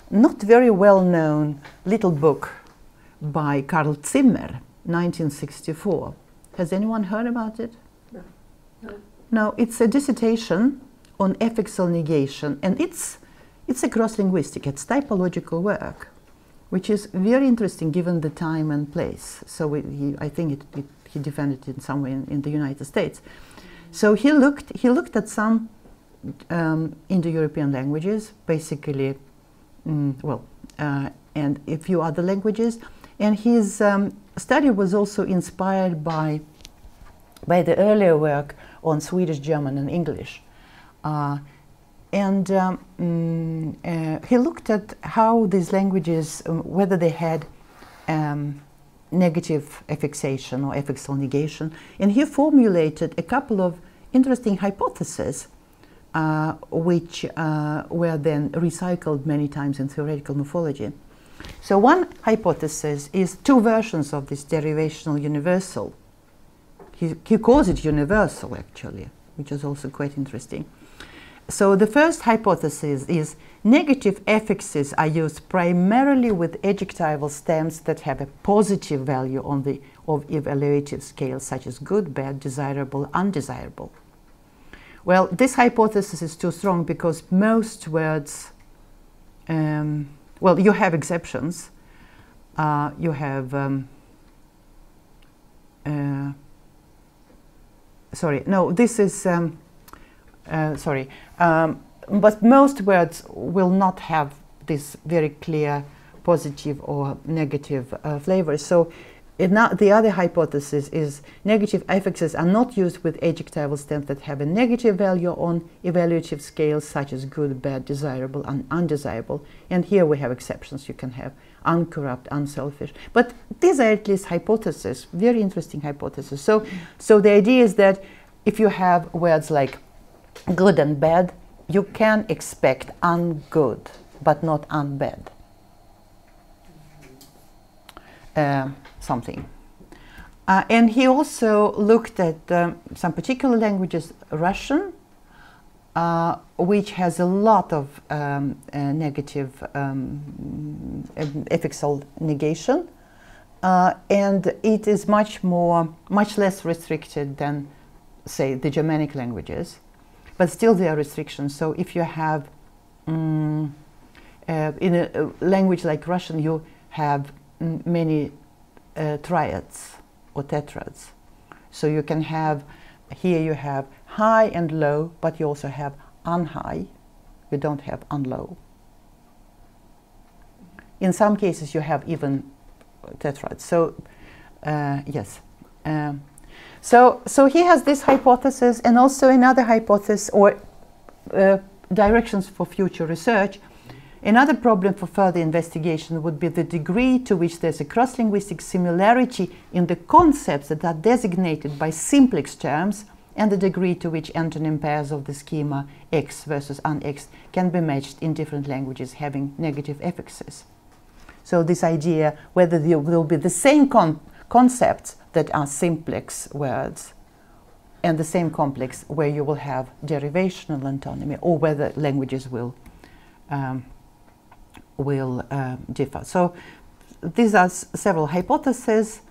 not very well known little book by Karl Zimmer, 1964. Has anyone heard about it? No. No. No, it's a dissertation on affixal negation, and it's, it's a cross linguistic, it's typological work which is very interesting given the time and place. So we, he, I think it, it, he defended it somewhere in, in, the United States. So he looked, he looked at some um, Indo-European languages, basically, mm, well, uh, and a few other languages. And his um, study was also inspired by, by the earlier work on Swedish, German, and English. Uh, and um, mm, uh, he looked at how these languages, um, whether they had um, negative affixation or affixal negation, and he formulated a couple of interesting hypotheses, uh, which uh, were then recycled many times in theoretical morphology. So one hypothesis is two versions of this derivational universal. He, he calls it universal, actually, which is also quite interesting. So the first hypothesis is negative affixes are used primarily with adjectival stems that have a positive value on the of evaluative scale, such as good, bad, desirable, undesirable. Well, this hypothesis is too strong because most words, um, well, you have exceptions. Uh, you have, um, uh, sorry, no, this is, um, uh, sorry, um, but most words will not have this very clear positive or negative uh, flavors. The other hypothesis is negative affixes are not used with adjectival stems that have a negative value on evaluative scales such as good, bad, desirable, and undesirable. And here we have exceptions. You can have uncorrupt, unselfish. But these are at least hypotheses, very interesting hypotheses. So, so the idea is that if you have words like good and bad, you can expect ungood, but not unbad. Uh, something. Uh, and he also looked at um, some particular languages, Russian, uh, which has a lot of um, uh, negative um, affixal negation, uh, and it is much more, much less restricted than, say, the Germanic languages but still there are restrictions. So if you have, um, uh, in a, language like Russian, you have many uh, triads or tetrads. So you can have, here you have high and low, but you also have unhigh. You don't have unlow. In some cases, you have even tetrads. So, uh, yes. Um, so, so he has this hypothesis and also another hypothesis or uh, directions for future research. Another problem for further investigation would be the degree to which there's a cross linguistic similarity in the concepts that are designated by simplex terms and the degree to which antonym pairs of the schema X versus un-X can be matched in different languages having negative affixes. So, this idea whether there will be the same con- concepts that are simplex words and the same complex where you will have derivational antonymy or whether languages will um, will uh, differ. So these are several hypotheses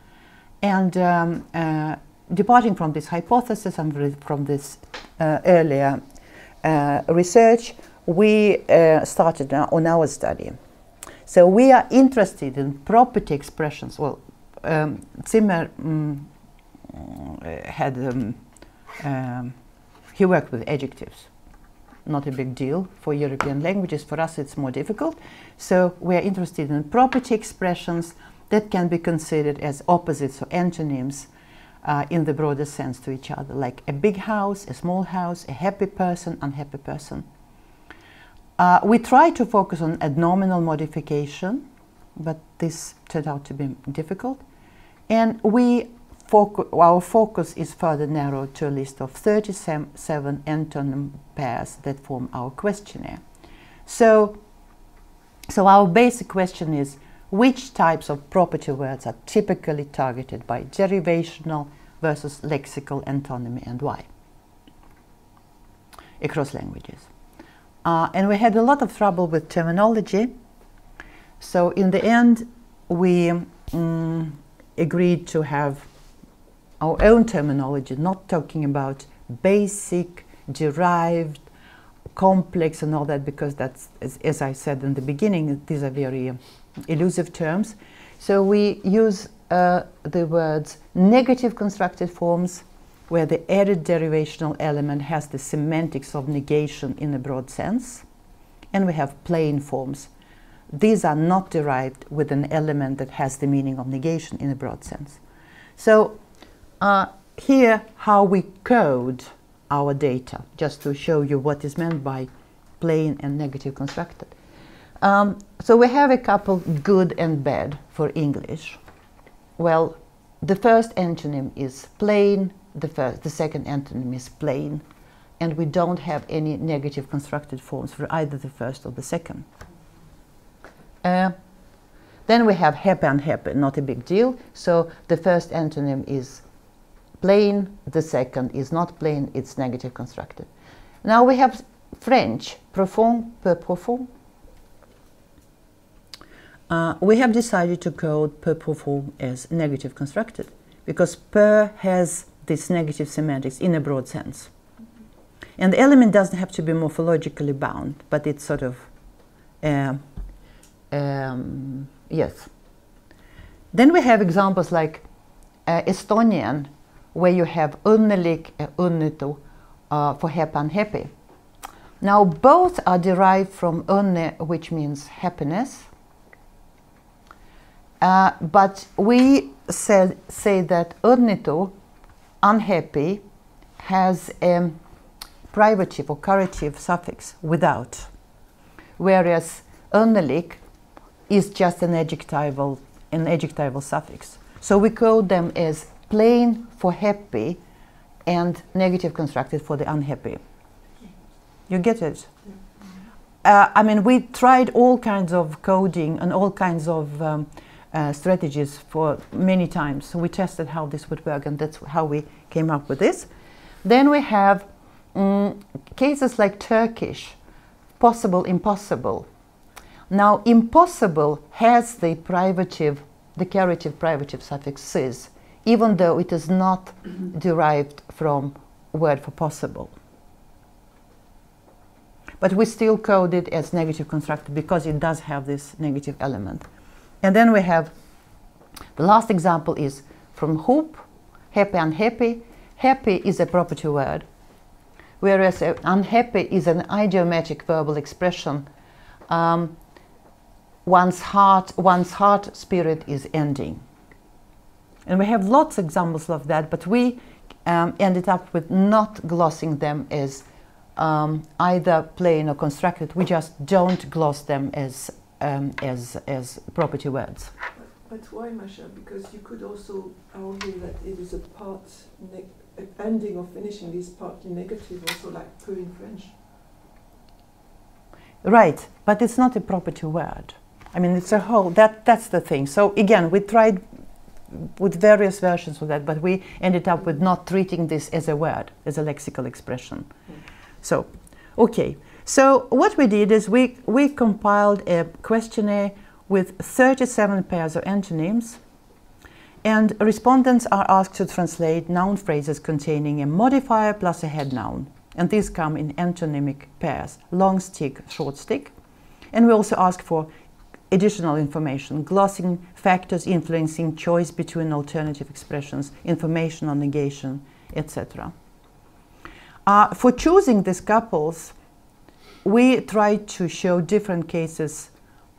and um, uh, departing from this hypothesis and from this uh, earlier uh, research, we uh, started on our study. So we are interested in property expressions. Well, um, Zimmer mm, uh, had um, um, he worked with adjectives. Not a big deal for European languages. For us, it's more difficult. So we are interested in property expressions that can be considered as opposites or antonyms uh, in the broader sense to each other, like a big house, a small house, a happy person, unhappy person. Uh, we try to focus on adnominal modification, but this turned out to be difficult. And we focu- our focus is further narrowed to a list of 37 antonym pairs that form our questionnaire. So, so our basic question is which types of property words are typically targeted by derivational versus lexical antonymy and why across languages. Uh, and we had a lot of trouble with terminology. So in the end, we mm, agreed to have our own terminology, not talking about basic, derived, complex, and all that, because that's, as, as I said in the beginning, these are very um, elusive terms. So we use uh, the words negative constructed forms, where the added derivational element has the semantics of negation in a broad sense, and we have plain forms. These are not derived with an element that has the meaning of negation in a broad sense. So uh, here how we code our data, just to show you what is meant by plain and negative constructed. Um, so we have a couple good and bad for English. Well, the first antonym is plain, the, first, the second antonym is plain, and we don't have any negative constructed forms for either the first or the second. Uh, then we have happy and happy, not a big deal. So the first antonym is plain, the second is not plain, it's negative constructed. Now we have French, profond, peu profond. Uh, we have decided to code peu profond as negative constructed because per has this negative semantics in a broad sense. And the element doesn't have to be morphologically bound, but it's sort of, uh, um, yes. Then we have examples like uh, Estonian, where you have õnnelik, and õnnetu uh, for happy and happy. Now both are derived from õnne, which means happiness. Uh, but we said, say that õnnetu, unhappy, has a privative or caritive suffix without, whereas õnnelik is just an adjectival, an adjectival suffix. So we call them as plain for happy and negative constructed for the unhappy. You get it? Uh, I mean, we tried all kinds of coding and all kinds of um, uh, strategies for many times. So we tested how this would work, and that's how we came up with this. Then we have mm, cases like Turkish, possible, impossible. Now, impossible has the privative, the privative suffix sis, even though it is not derived from word for possible. but we still code it as negative constructed because it does have this negative element. And then we have the last example is from Hup, happy, unhappy. Happy is a property word, whereas unhappy is an idiomatic verbal expression. Um, one's heart, one's heart spirit is ending. And we have lots of examples of that, but we um, ended up with not glossing them as um, either plain or constructed. We just don't gloss them as um, as as property words. But why, Masha? Because you could also argue that it is a part, ending or finishing is partly negative, also like peu in French. Right, but it's not a property word. I mean, it's a whole. That that's the thing. So again, we tried with various versions of that, but we ended up with not treating this as a word, as a lexical expression. So, okay. So what we did is we we compiled a questionnaire with 37 pairs of antonyms. And respondents are asked to translate noun phrases containing a modifier plus a head noun. And these come in antonymic pairs long stick, short stick. And we also ask for additional information, glossing factors influencing choice between alternative expressions, information on negation, etc. Uh, for choosing these couples, we try to show different cases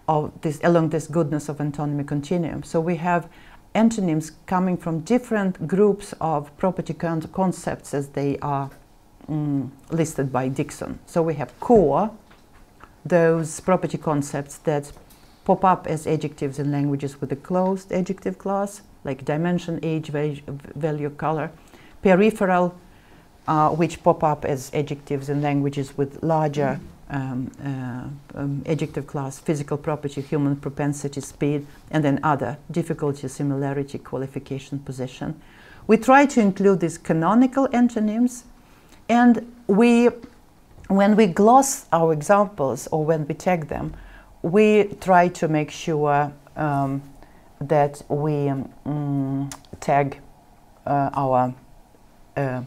of this along this goodness of antonymy continuum. So we have antonyms coming from different groups of property con concepts as they are mm, listed by Dixon. So we have core, those property concepts that pop up as adjectives in languages with a closed adjective class, like dimension, age, value, color. Peripheral, uh, which pop up as adjectives in languages with larger um, uh, um, adjective class, physical property, human propensity, speed, and then other difficulty, similarity, qualification, position. We try to include these canonical antonyms, and we, when we gloss our examples or when we tag them, we try to make sure um, that we um, tag uh, our uh,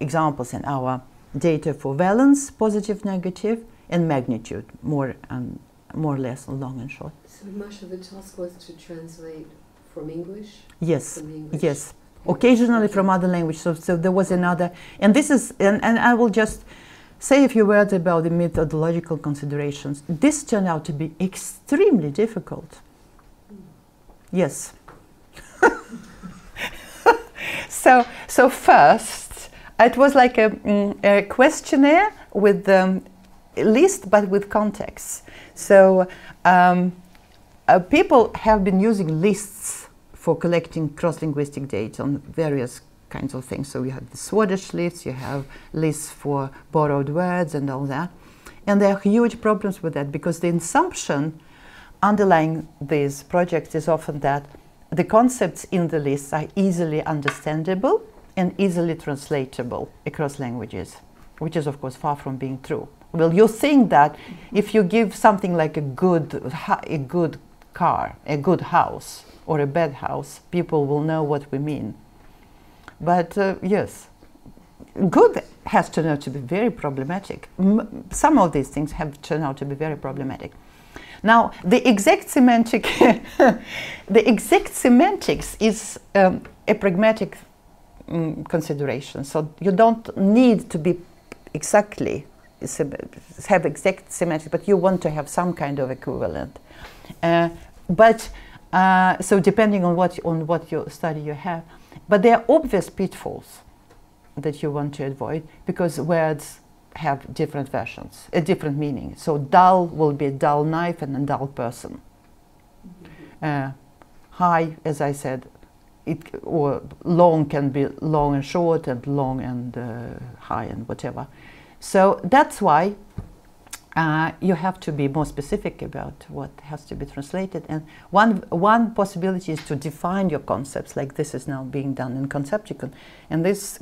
examples and our data for valence, positive, negative, and magnitude, more and more or less, long and short. So much of the task was to translate from English. Yes. From English. Yes. Occasionally from other languages. So, so there was another, and this is, and, and I will just say a few words about the methodological considerations. This turned out to be extremely difficult. Yes. so, so first, it was like a, mm, a questionnaire with um, list, but with context. So um, uh, people have been using lists for collecting cross-linguistic data on various kinds of things. So you have the Swadesh lists, you have lists for borrowed words and all that. And there are huge problems with that because the assumption underlying these projects is often that the concepts in the lists are easily understandable and easily translatable across languages, which is, of course, far from being true. Well, you think that if you give something like a good, a good car, a good house, or a bad house, people will know what we mean. But uh, yes, good has turned out to be very problematic. M some of these things have turned out to be very problematic. Now, the exact semantic, the exact semantics is um, a pragmatic um, consideration. So you don't need to be exactly have exact semantics, but you want to have some kind of equivalent. Uh, but uh, so depending on what on what your study you have, but there are obvious pitfalls that you want to avoid because words have different versions, a different meaning. So dull will be a dull knife and a dull person. Uh, high, as I said, it or long can be long and short and long and uh, high and whatever. So that's why uh, you have to be more specific about what has to be translated. And one, one possibility is to define your concepts, like this is now being done in Concepticon. And this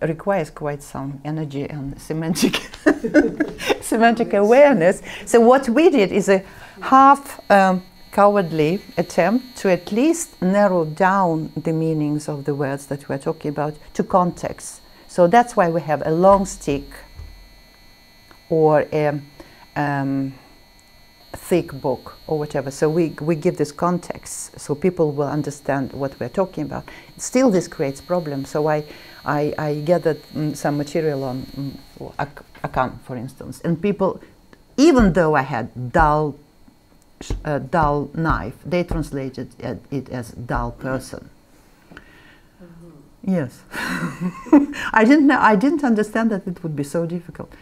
requires quite some energy and semantic, semantic awareness. So what we did is a half um, cowardly attempt to at least narrow down the meanings of the words that we're talking about to context. So that's why we have a long stick or a um, thick book or whatever. So we, we give this context so people will understand what we're talking about. Still, this creates problems. So I, I, I gathered mm, some material on mm, Ak- Akan, for instance, and people, even though I had dull, uh, dull knife, they translated it, it as dull person. Yes, I didn't know. I didn't understand that it would be so difficult.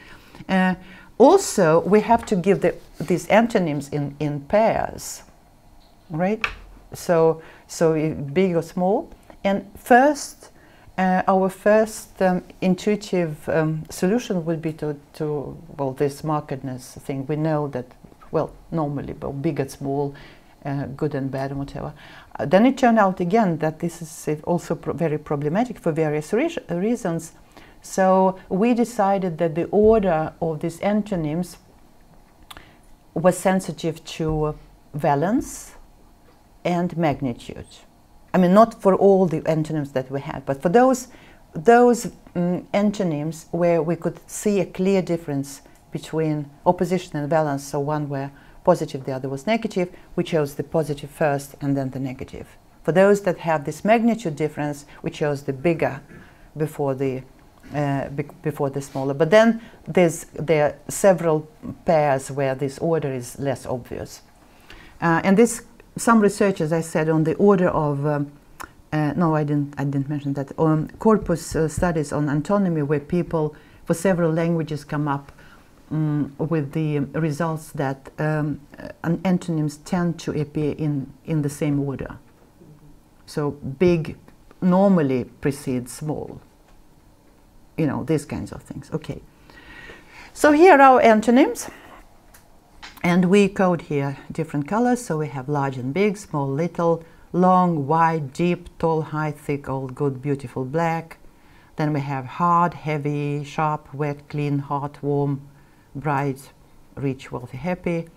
Uh, also, we have to give the, these antonyms in, in pairs, right? So, so big or small. And first, uh, our first um, intuitive um, solution would be to, to, well, this markedness thing. We know that, well, normally, but big and small, uh, good and bad, and whatever. Uh, then it turned out again that this is also pro- very problematic for various re- reasons. So we decided that the order of these antonyms was sensitive to valence and magnitude. I mean, not for all the antonyms that we had, but for those those mm, antonyms where we could see a clear difference between opposition and valence. So one were positive, the other was negative. We chose the positive first and then the negative. For those that have this magnitude difference, we chose the bigger before the uh, before the smaller. But then there's there are several pairs where this order is less obvious. Uh, and this some research, as I said, on the order of um, uh, no, I didn't. I didn't mention that. Um, corpus uh, studies on antonymy, where people for several languages come up um, with the results that um, antonyms tend to appear in in the same order. So big normally precedes small. You know these kinds of things. Okay. So here are our antonyms. And we code here different colors. So we have large and big, small, little, long, wide, deep, tall, high, thick, old, good, beautiful, black. Then we have hard, heavy, sharp, wet, clean, hot, warm, bright, rich, wealthy, happy,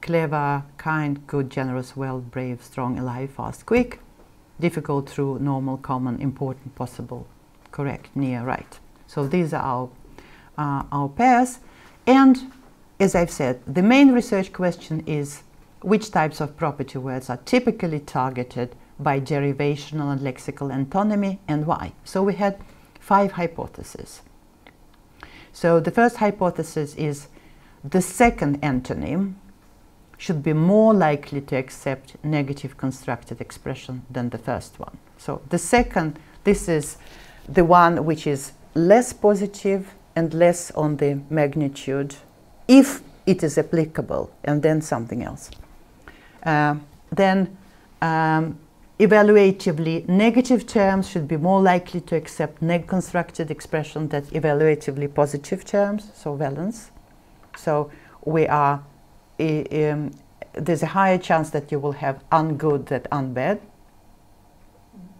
clever, kind, good, generous, well, brave, strong, alive, fast, quick, difficult, true, normal, common, important, possible, correct, near, right. So these are our, uh, our pairs. And as I've said, the main research question is which types of property words are typically targeted by derivational and lexical antonymy and why. So we had five hypotheses. So the first hypothesis is the second antonym should be more likely to accept negative constructed expression than the first one. So the second, this is the one which is less positive and less on the magnitude if it is applicable, and then something else. Uh, then um, evaluatively negative terms should be more likely to accept neg constructed expression than evaluatively positive terms, so valence. So we are, um, there's a higher chance that you will have ungood than unbad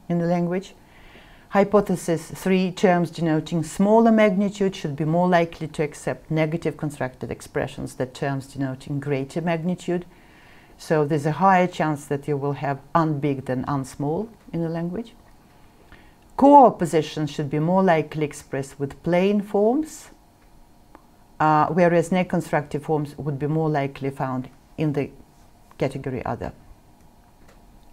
in the language. Hypothesis three terms denoting smaller magnitude should be more likely to accept negative constructed expressions than terms denoting greater magnitude. So there's a higher chance that you will have unbig than unsmall in the language. Core opposition should be more likely expressed with plain forms, uh, whereas neg-constructive forms would be more likely found in the category other.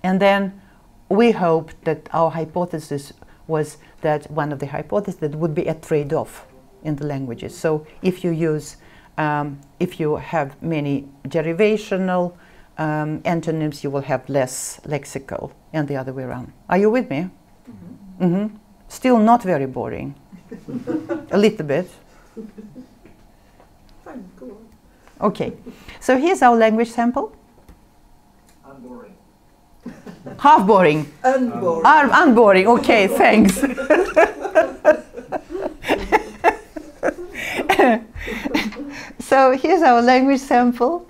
And then we hope that our hypothesis was that one of the hypotheses that would be a trade-off in the languages. So if you use, um, if you have many derivational um, antonyms, you will have less lexical, and the other way around. Are you with me? Mm-hmm. Still not very boring. a little bit. Fine, go on. Okay. So here's our language sample. Unboring. Half boring. Unboring. Un- unboring. Okay, thanks. so here's our language sample.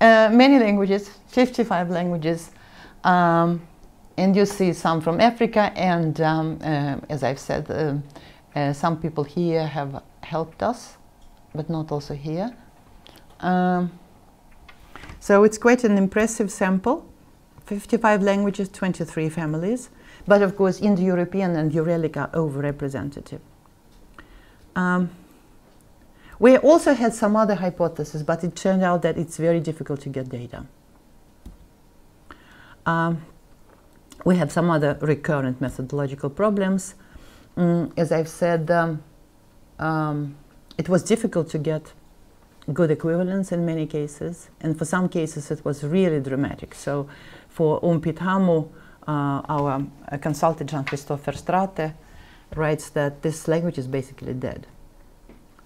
Uh, many languages, 55 languages. Um, and you see some from Africa, and um, uh, as I've said, uh, uh, some people here have helped us, but not also here. Um, so it's quite an impressive sample. 55 languages, 23 families. But of course, Indo-European and Uralic are overrepresentative. Um, we also had some other hypotheses, but it turned out that it's very difficult to get data. Um, we have some other recurrent methodological problems. Mm, as I've said, um, um, it was difficult to get good equivalence in many cases, and for some cases it was really dramatic. So for Umpithamu, uh, our uh, consultant Jean-Christophe Verstraete writes that this language is basically dead.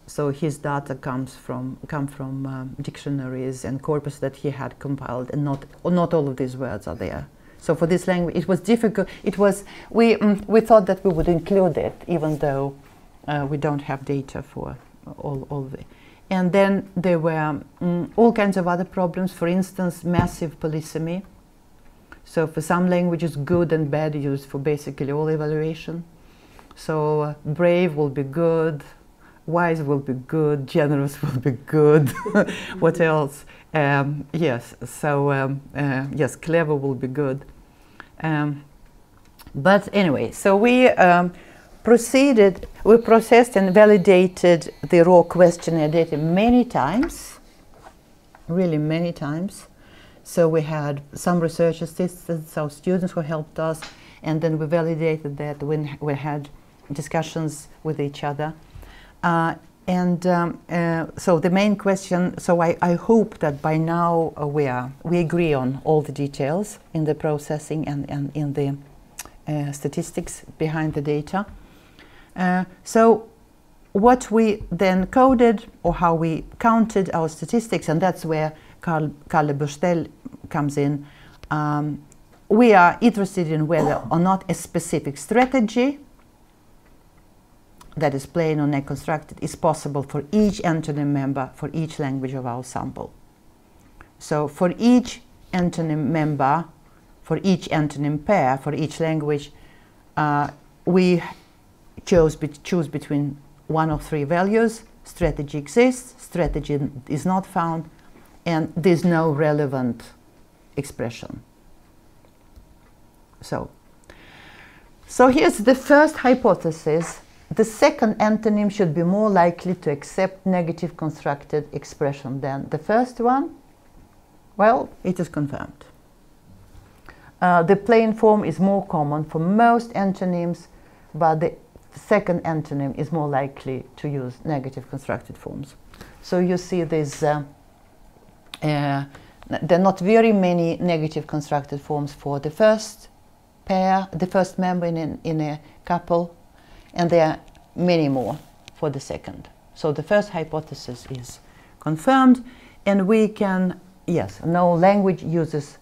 So his data comes from come from um, dictionaries and corpus that he had compiled, and not not all of these words are there. So for this language, it was difficult. It was we um, we thought that we would include it, even though uh, we don't have data for all all the. And then there were um, all kinds of other problems. For instance, massive polysemy. So for some languages, good and bad used for basically all evaluation. So uh, brave will be good, wise will be good, generous will be good. what else? Um, yes, so um, uh, yes, clever will be good. Um, but anyway, so we um, proceeded, we processed and validated the raw questionnaire data many times, really many times. So we had some research assistants, our students who helped us, and then we validated that when we had discussions with each other. Uh, and um, uh, so the main question, so I, I hope that by now uh, we, are, we agree on all the details in the processing and, and in the uh, statistics behind the data. Uh, so what we then coded or how we counted our statistics, and that's where Carl, Kalle Börstell comes in. Um, we are interested in whether or not a specific strategy that is plain or constructed is possible for each antonym member for each language of our sample. So for each antonym member, for each antonym pair, for each language, uh, we chose choose between one of three values. Strategy exists, strategy is not found, and there's no relevant expression. So, so here's the first hypothesis the second antonym should be more likely to accept negative constructed expression than the first one. Well, it is confirmed. Uh, the plain form is more common for most antonyms, but the second antonym is more likely to use negative constructed forms. So you see there's, uh, uh, there are not very many negative constructed forms for the first pair, the first member in, in a couple, and there are many more for the second. So the first hypothesis is confirmed, and we can, yes, no language uses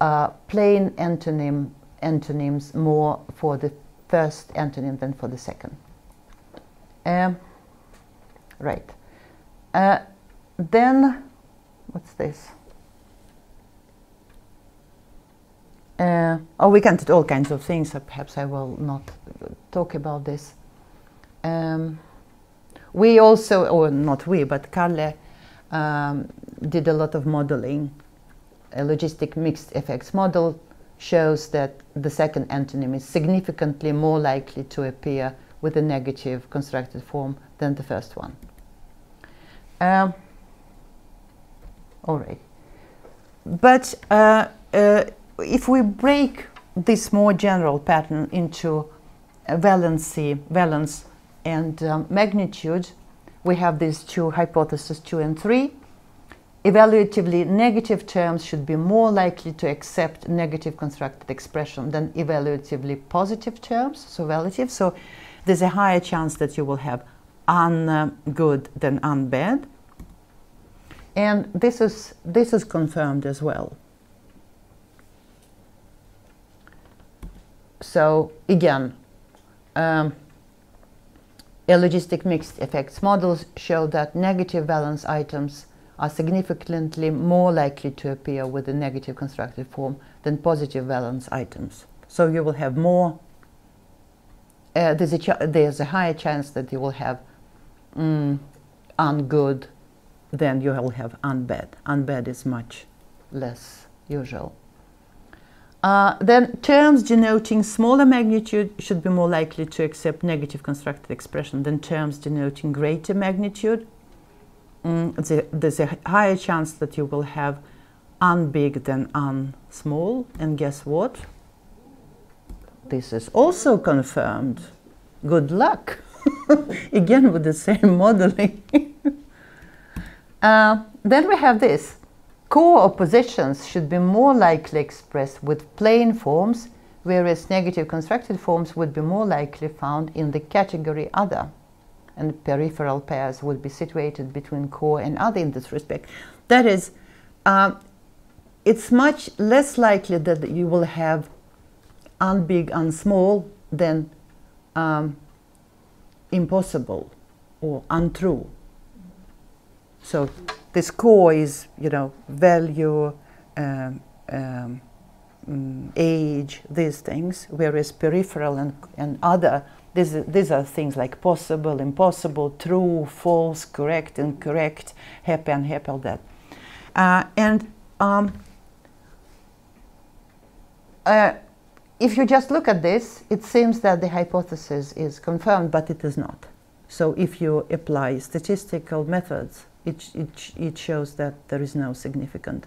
uh, plain antonym antonyms more for the first antonym than for the second. Um, right. Uh, then, what's this? Uh, oh, we can do all kinds of things, so perhaps I will not talk about this. Um, we also, or not we, but Kalle um, did a lot of modeling. A logistic mixed effects model shows that the second antonym is significantly more likely to appear with a negative constructed form than the first one. Um, all right. But uh, uh, if we break this more general pattern into valency, valence and um, magnitude, we have these two hypotheses, two and three. Evaluatively negative terms should be more likely to accept negative constructed expression than evaluatively positive terms, so relative. So there's a higher chance that you will have ungood than unbad. And this is, this is confirmed as well. So again, um, logistic mixed effects models show that negative valence items are significantly more likely to appear with a negative constructed form than positive valence items. So you will have more, uh, there's, a there's a higher chance that you will have mm, ungood than you will have unbad. Unbad is much less usual. Uh, then terms denoting smaller magnitude should be more likely to accept negative constructed expression than terms denoting greater magnitude. Mm, the, there's a higher chance that you will have unbig than unsmall. And guess what? This is also confirmed. Good luck. Again with the same modeling. uh, then we have this. Core oppositions should be more likely expressed with plain forms, whereas negative constructed forms would be more likely found in the category other. And peripheral pairs would be situated between core and other in this respect. That is, uh, it's much less likely that you will have unbig, unsmall than um, impossible or untrue. So this core is, you know, value, um, um, mm, age, these things, whereas peripheral and, and other, these, these are things like possible, impossible, true, false, correct, incorrect, happy, unhappy, all that. Uh, and um, uh, if you just look at this, it seems that the hypothesis is confirmed, but it is not. So if you apply statistical methods, it, it, it shows that there is no significant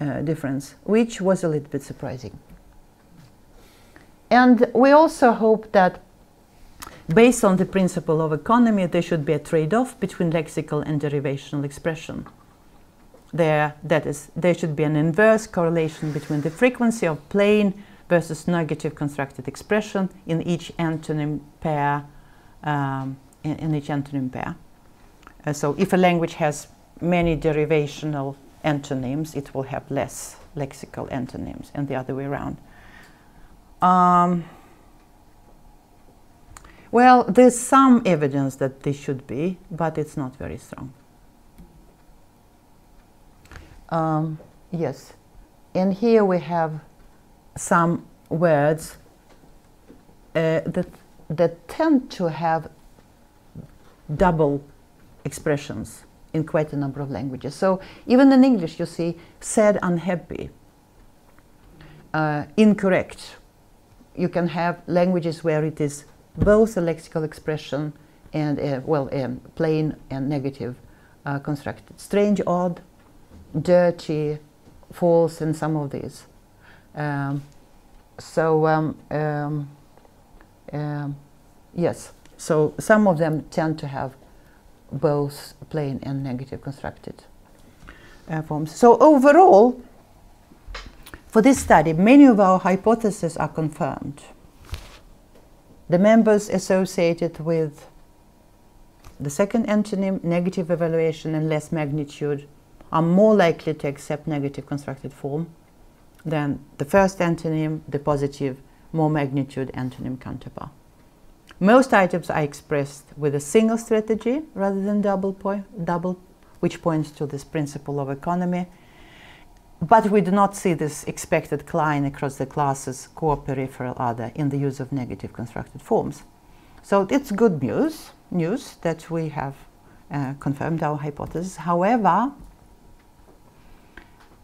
uh, difference, which was a little bit surprising. And we also hope that based on the principle of economy, there should be a trade-off between lexical and derivational expression. There, that is, there should be an inverse correlation between the frequency of plain versus negative constructed expression in each antonym pair, um, in, in, each antonym pair. Uh, so if a language has many derivational antonyms, it will have less lexical antonyms, and the other way around. Um, well, there's some evidence that this should be, but it's not very strong. Um, yes, and here we have some words uh, that that tend to have double expressions in quite a number of languages. So even in English, you see sad, unhappy, uh, incorrect. You can have languages where it is both a lexical expression and uh, well, um, plain and negative uh, constructed. Strange, odd, dirty, false, and some of these. Um, so um, um, um, yes, so some of them tend to have both plain and negative constructed uh, forms. So overall, for this study, many of our hypotheses are confirmed. The members associated with the second antonym, negative evaluation and less magnitude, are more likely to accept negative constructed form than the first antonym, the positive, more magnitude antonym counterpart. Most items are expressed with a single strategy rather than double, point, double, which points to this principle of economy. But we do not see this expected decline across the classes core, peripheral, other in the use of negative constructed forms. So it's good news, news that we have uh, confirmed our hypothesis. However,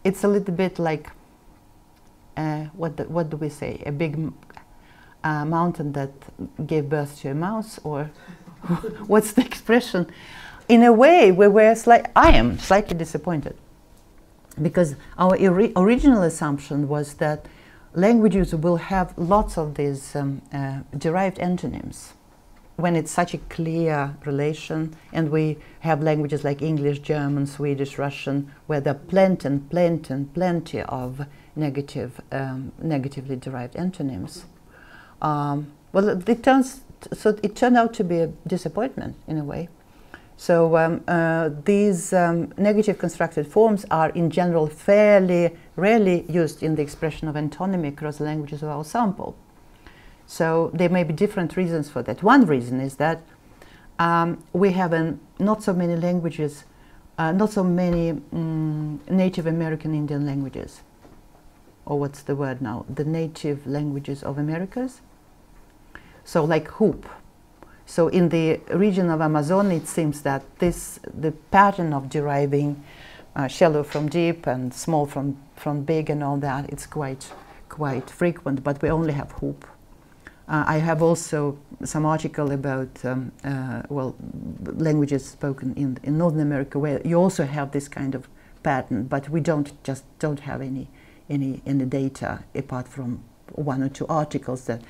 it's a little bit like uh, what, the, what do we say? A big uh, mountain that gave birth to a mouse, or what's the expression? In a way, we were sli- I am slightly disappointed because our original assumption was that languages will have lots of these um, uh, derived antonyms when it's such a clear relation, and we have languages like English, German, Swedish, Russian, where there are plenty and plenty and plenty of negative, um, negatively derived antonyms. Um, well, it turns so it turned out to be a disappointment in a way. So um, uh, these um, negative constructed forms are in general fairly rarely used in the expression of antonymy across the languages of our sample. So there may be different reasons for that. One reason is that um, we have an, not so many languages, uh, not so many um, Native American Indian languages, or what's the word now, the native languages of Americas. So like Hup. So in the region of Amazon, it seems that this the pattern of deriving uh, shallow from deep and small from, from big and all that, it's quite quite frequent, but we only have Hup. Uh, I have also some article about um, uh, well languages spoken in in Northern America where you also have this kind of pattern, but we don't just don't have any any any data apart from one or two articles that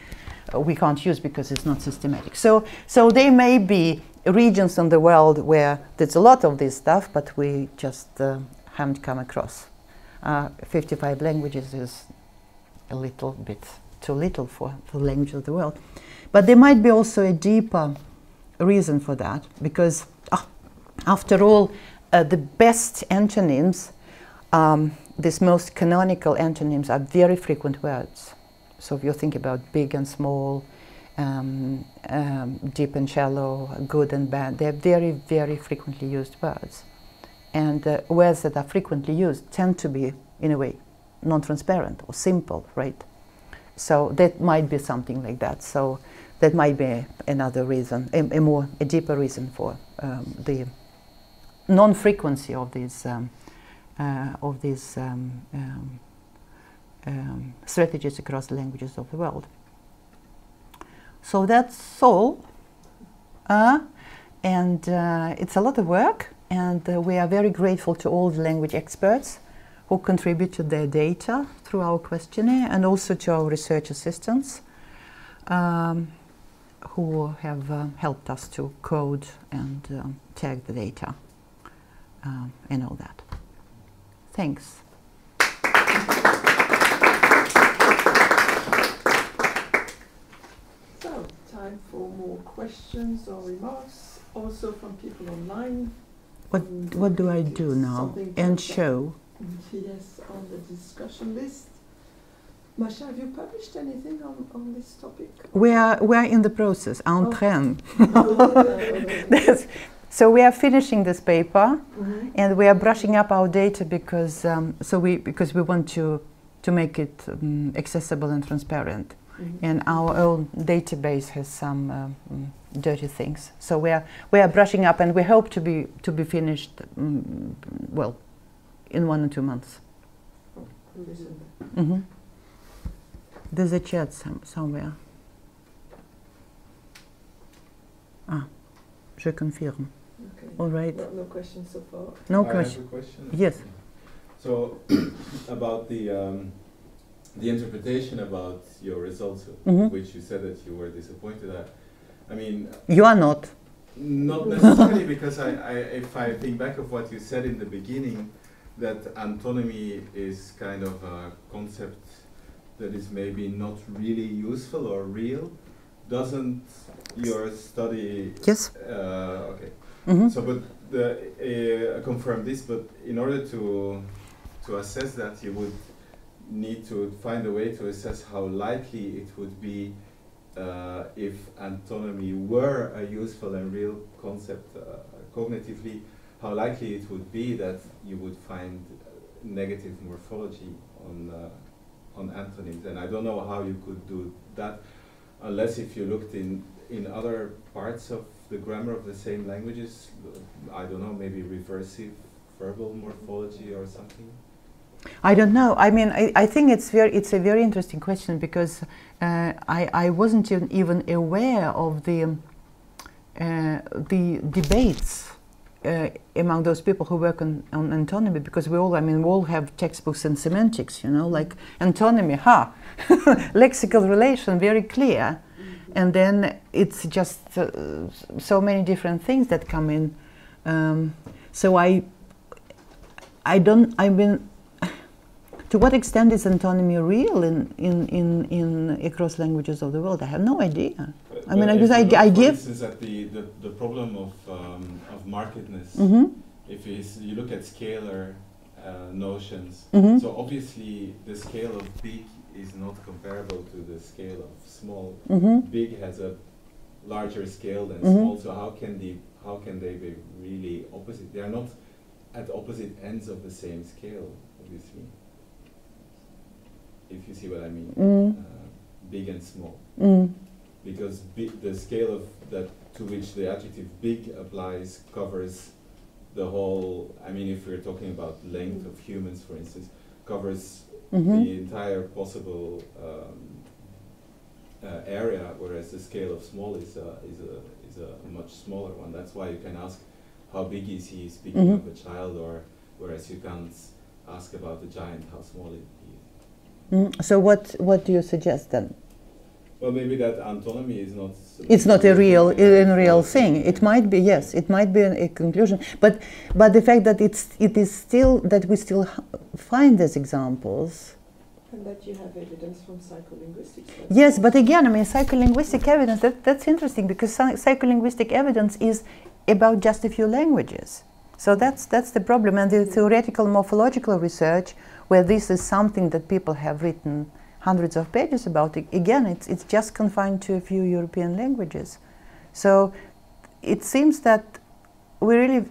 we can't use because it's not systematic. So so there may be regions in the world where there's a lot of this stuff, but we just uh, haven't come across. Uh, 55 languages is a little bit too little for, the language of the world. But there might be also a deeper reason for that, because ah, after all, uh, the best antonyms, um, these most canonical antonyms, are very frequent words. So if you think about big and small, um, um, deep and shallow, good and bad, they're very, very frequently used words. And uh, words that are frequently used tend to be, in a way, non-transparent or simple, right? So that might be something like that. So that might be another reason, a, a more, a deeper reason for um, the non-frequency of these um, uh, of these um, strategies across the languages of the world. So that's all, uh, and uh, it's a lot of work, and uh, we are very grateful to all the language experts who contributed their data through our questionnaire, and also to our research assistants. Um, who have uh, helped us to code and um, tag the data um, and all that. Thanks. So, time for more questions or remarks, also from people online. What, Mm, what do I do now? And show. Yes, on the discussion list. Masha, have you published anything on, on this topic? We are, we are in the process, en Oh. train. So we are finishing this paper Mhm. and we are brushing up our data because, um, so we, because we want to, to make it um, accessible and transparent. Mhm. and our own database has some um, mm, dirty things. So we are we are brushing up, and we hope to be to be finished mm, well in one or two months. Listen. hmm There's a chat some, somewhere. Ah, je confirme. Okay. All right. No, no questions so far. No I question. question. Yes. So, about the um, the interpretation about your results, Mhm. which you said that you were disappointed at. I mean, You are not. not necessarily because I, I, if I think back of what you said in the beginning, that antonymy is kind of a concept that is maybe not really useful or real. Doesn't your study? Yes. Uh, okay. hmm So, but the, uh, confirm this, but in order to to assess that, you would need to find a way to assess how likely it would be uh, if antonymy were a useful and real concept uh, cognitively, how likely it would be that you would find negative morphology on uh, on antonyms. And I don't know how you could do that unless if you looked in in other parts of the grammar of the same languages, I don't know, maybe reversive verbal morphology or something. I don't know. I mean, I, I think it's very it's a very interesting question because uh, I I wasn't even- aware of the um, uh, the debates uh, among those people who work on, on antonymy because we all I mean we all have textbooks in semantics, you know, like antonymy, ha, lexical relation, very clear, and then it's just uh, so many different things that come in. Um, so I I don't I mean to what extent is antonymy real in, in, in, in across languages of the world? I have no idea. But- I mean, but I if guess you I- I give- instance, at the, the, the problem of, um, of markedness, hmm if you, you look at scalar uh, notions, hmm so obviously the scale of big is not comparable to the scale of small. hmm Big has a larger scale than Mhm. small, so how can they how can they be really opposite? They are not at opposite ends of the same scale, obviously. If you see what I mean, Mm. uh, big and small Mm. because big, the scale of that to which the adjective big applies covers the whole. I mean, if we're talking about length of humans, for instance, covers hmm the entire possible um, uh, area, whereas the scale of small is a, is a, is a much smaller one. That's why you can ask how big is he speaking Mhm. of a child, or whereas you can't ask about a giant how small is. Mm, so what what do you suggest then? Well, maybe that antonymy is not. It's not a real, It's a real thing. It might be, yes, it might be a conclusion. But, but the fact that it's, it is still that we still find these examples. And that you have evidence from psycholinguistics. Yes, but again, I mean, psycholinguistic evidence. That, that's interesting because psycholinguistic evidence is about just a few languages. So that's that's the problem. And the theoretical morphological research, where this is something that people have written hundreds of pages about, again, it's it's just confined to a few European languages. So it seems that we really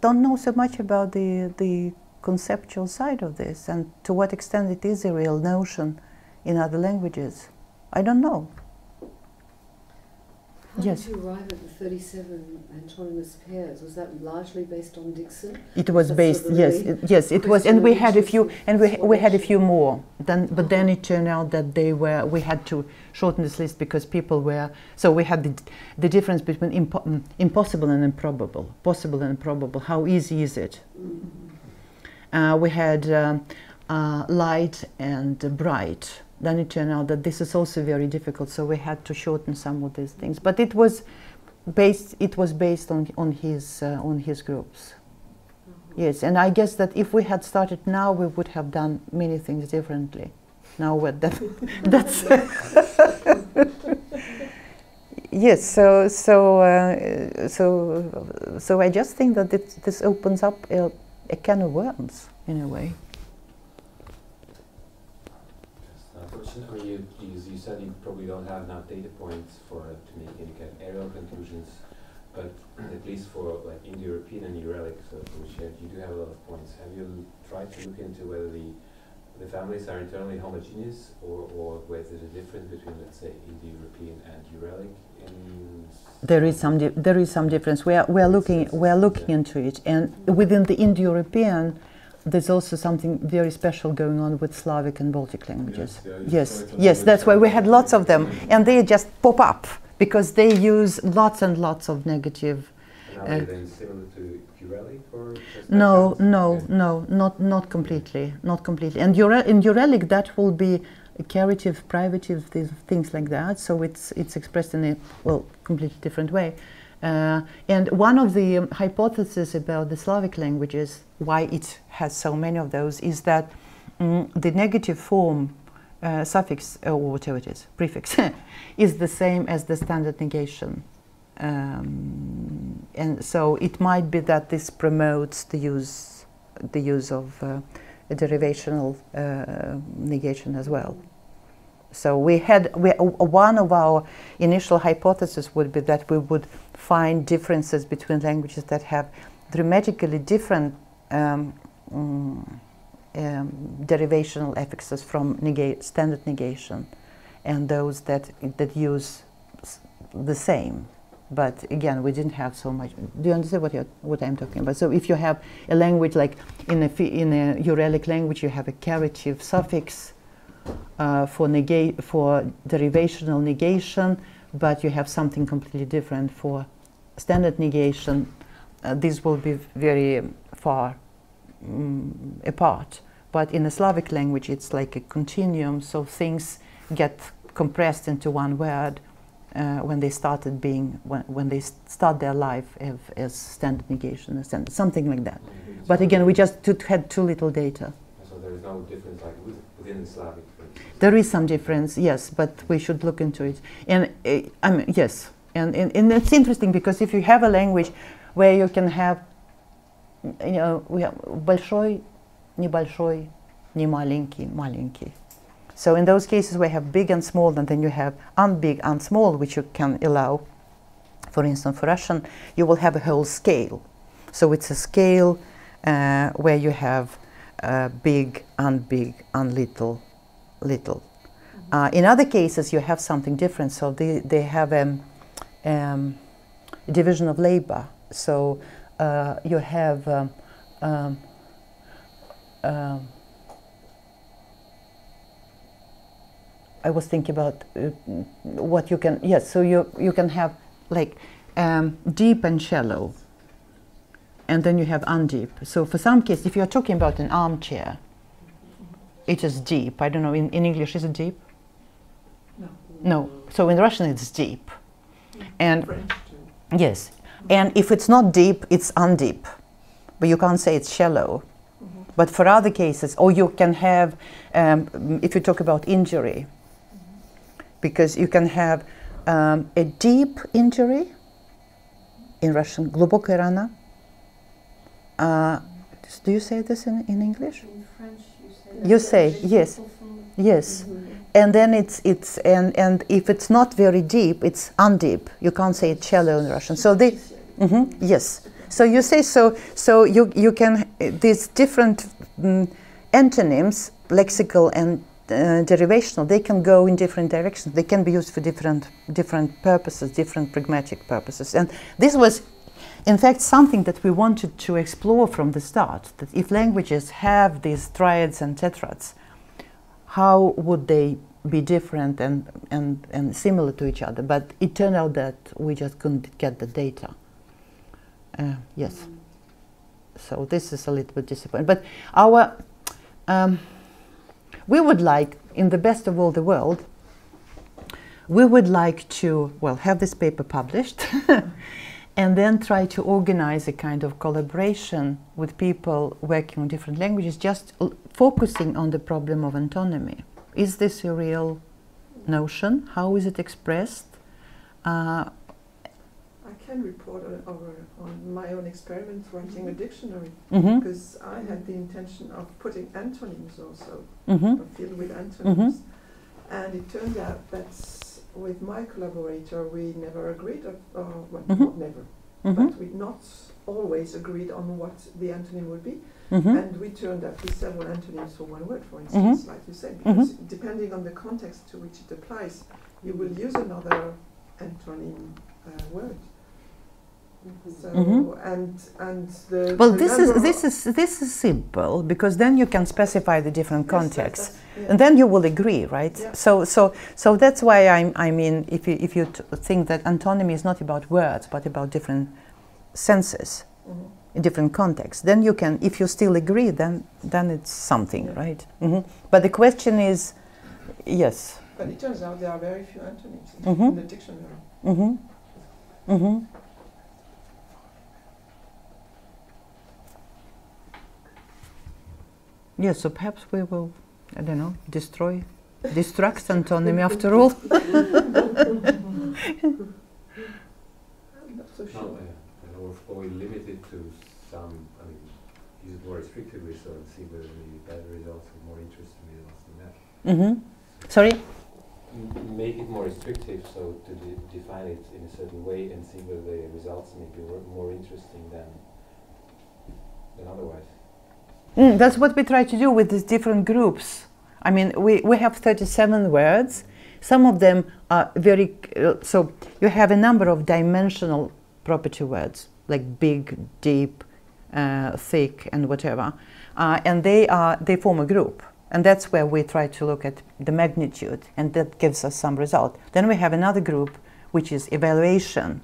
don't know so much about the the conceptual side of this, and to what extent it is a real notion in other languages. I don't know. How Yes. did you arrive at the 37 antonymous pairs? Was that largely based on Dixon? It was That's based, sort of yes, it, yes, it was, and we had a few, and we, we had a few more. Then, but then it turned out that they were, we had to shorten this list because people were. So we had the, the difference between impo- mm, impossible and improbable, possible and improbable. How easy is it? Uh, we had um, uh, light and uh, bright. Then it turned out that this is also very difficult, so we had to shorten some of these things. But it was based. It was based on on his uh, on his groups. Yes, and I guess that if we had started now, we would have done many things differently. Now what that, that's yes. So so uh, so so I just think that it, this opens up a, a can of worms in a way. Just a question. Mean, you, you, you said you probably don't have enough data points for to make any kind of areal conclusions, but at least for like Indo-European and Uralic, so which you, you do have a lot of points. Have you tried to look into whether the the families are internally homogeneous, or, or whether there's a difference between, let's say, Indo-European and Uralic? In There is some di- there is some difference. We are we are looking we are looking into it, and within the Indo-European, there's also something very special going on with Slavic and Baltic languages. Yes, Yes, saw it on yes, that's why we had lots of them, and they just pop up because they use lots and lots of negative. uh, they similar to Uralic or No, no, Okay. no, not not completely, not completely. And Ure- in Uralic, that will be caritive, privative, these things like that. So it's it's expressed in a well completely different way. Uh, and one of the um, hypotheses about the Slavic languages, why it has so many of those, is that mm, the negative form, uh, suffix or whatever it is, prefix, is the same as the standard negation. Um, and so it might be that this promotes the use, the use of uh, a derivational uh, negation as well. So we had we, one of our initial hypotheses would be that we would find differences between languages that have dramatically different um, mm, um, derivational affixes from standard negation, and those that that use the same. But again, we didn't have so much. Do you understand what, what I'm talking about? So if you have a language like in a, in a Uralic language, you have a caritive suffix uh, for, nega- for derivational negation, but you have something completely different for standard negation. Uh, these will be very far mm, apart. But in a Slavic language, it's like a continuum, so things get compressed into one word uh, when they started being when, when they start their life as, as standard negation, standard, something like that. But again, we just had too little data. So there is no difference like with- within Slavic, for instance. There is some difference, yes, but we should look into it. And uh, I mean, yes, and, and and it's interesting because if you have a language where you can have, you know, we have большой, небольшой, не маленький, маленький. So in those cases we have big and small, and then you have unbig and small, which you can allow. For instance, for Russian, you will have a whole scale. So it's a scale uh, where you have uh, big, unbig, unlittle, little. Uh, in other cases, you have something different. So they, they have um, um, a division of labor. So uh, you have um, um, um, I was thinking about uh, what you can. Yes, so you you can have like um, deep and shallow, and then you have undeep. So for some cases, if you are talking about an armchair, it is deep. I don't know in, in English is it deep? No. No. So in Russian it's deep, and French too. yes, and if it's not deep, it's undeep, but you can't say it's shallow. Mhm. But for other cases, or you can have, um, if you talk about injury, because you can have um, a deep injury in Russian, глубокая рана. uh, do you say this in, in English? In French, you say. You say, yes. Yes. And then it's it's and and if it's not very deep, it's undeep. You can't say it shallow in Russian. So they, hmm yes. So you say so. So you you can these different mm, antonyms, lexical and uh, derivational. They can go in different directions. They can be used for different different purposes, different pragmatic purposes. And this was, in fact, something that we wanted to explore from the start. That if languages have these triads and tetrads, how would they be different and, and, and similar to each other? But it turned out that we just couldn't get the data. Uh, yes. So this is a little bit disappointing. But our, um, we would like, in the best of all the world, we would like to, well, have this paper published and then try to organize a kind of collaboration with people working on different languages, just focusing on the problem of antonymy. Is this a real notion? How is it expressed? Uh, I can report on, on my own experiment writing a dictionary mhm, because I had the intention of putting antonyms also, mhm, or filled with antonyms. And it turned out that with my collaborator, we never agreed, or, or well, Mhm. not never, mhm, but we not always agreed on what the antonym would be. mhm, And we turned up with several antonyms for one word, for instance, like you said, because depending on the context to which it applies, you will use another antonym uh, word. So Mhm. and and the Well, the this is this is this is simple because then you can specify the different Yes, contexts. that's- yeah. and then you will agree right Yeah. so so so that's why i i mean if you if you t- think that antonymy is not about words but about different senses Mhm. in different contexts then you can if you still agree then then it's something Yeah. right hmm but the question is yes But it turns out there are very few antonyms in, Mhm. in the dictionary. Yes so perhaps we will i don't know destroy destruct antonymy after all I'm not so No, sure. yeah. Or, or we limit it to some, I mean, use it more restrictively so and see whether the better results or more interesting results than that. hmm sorry Make it more restrictive, so to de- define it in a certain way and see whether the results may be more interesting than, than otherwise. Mm, that's what we try to do with these different groups. I mean, we, we have 37 words. Some of them are very, uh, so you have a number of dimensional property words, like big, deep, uh, thick, and whatever. Uh, and they, are, they form a group. And that's where we try to look at the magnitude, and that gives us some result. Then we have another group, which is evaluation.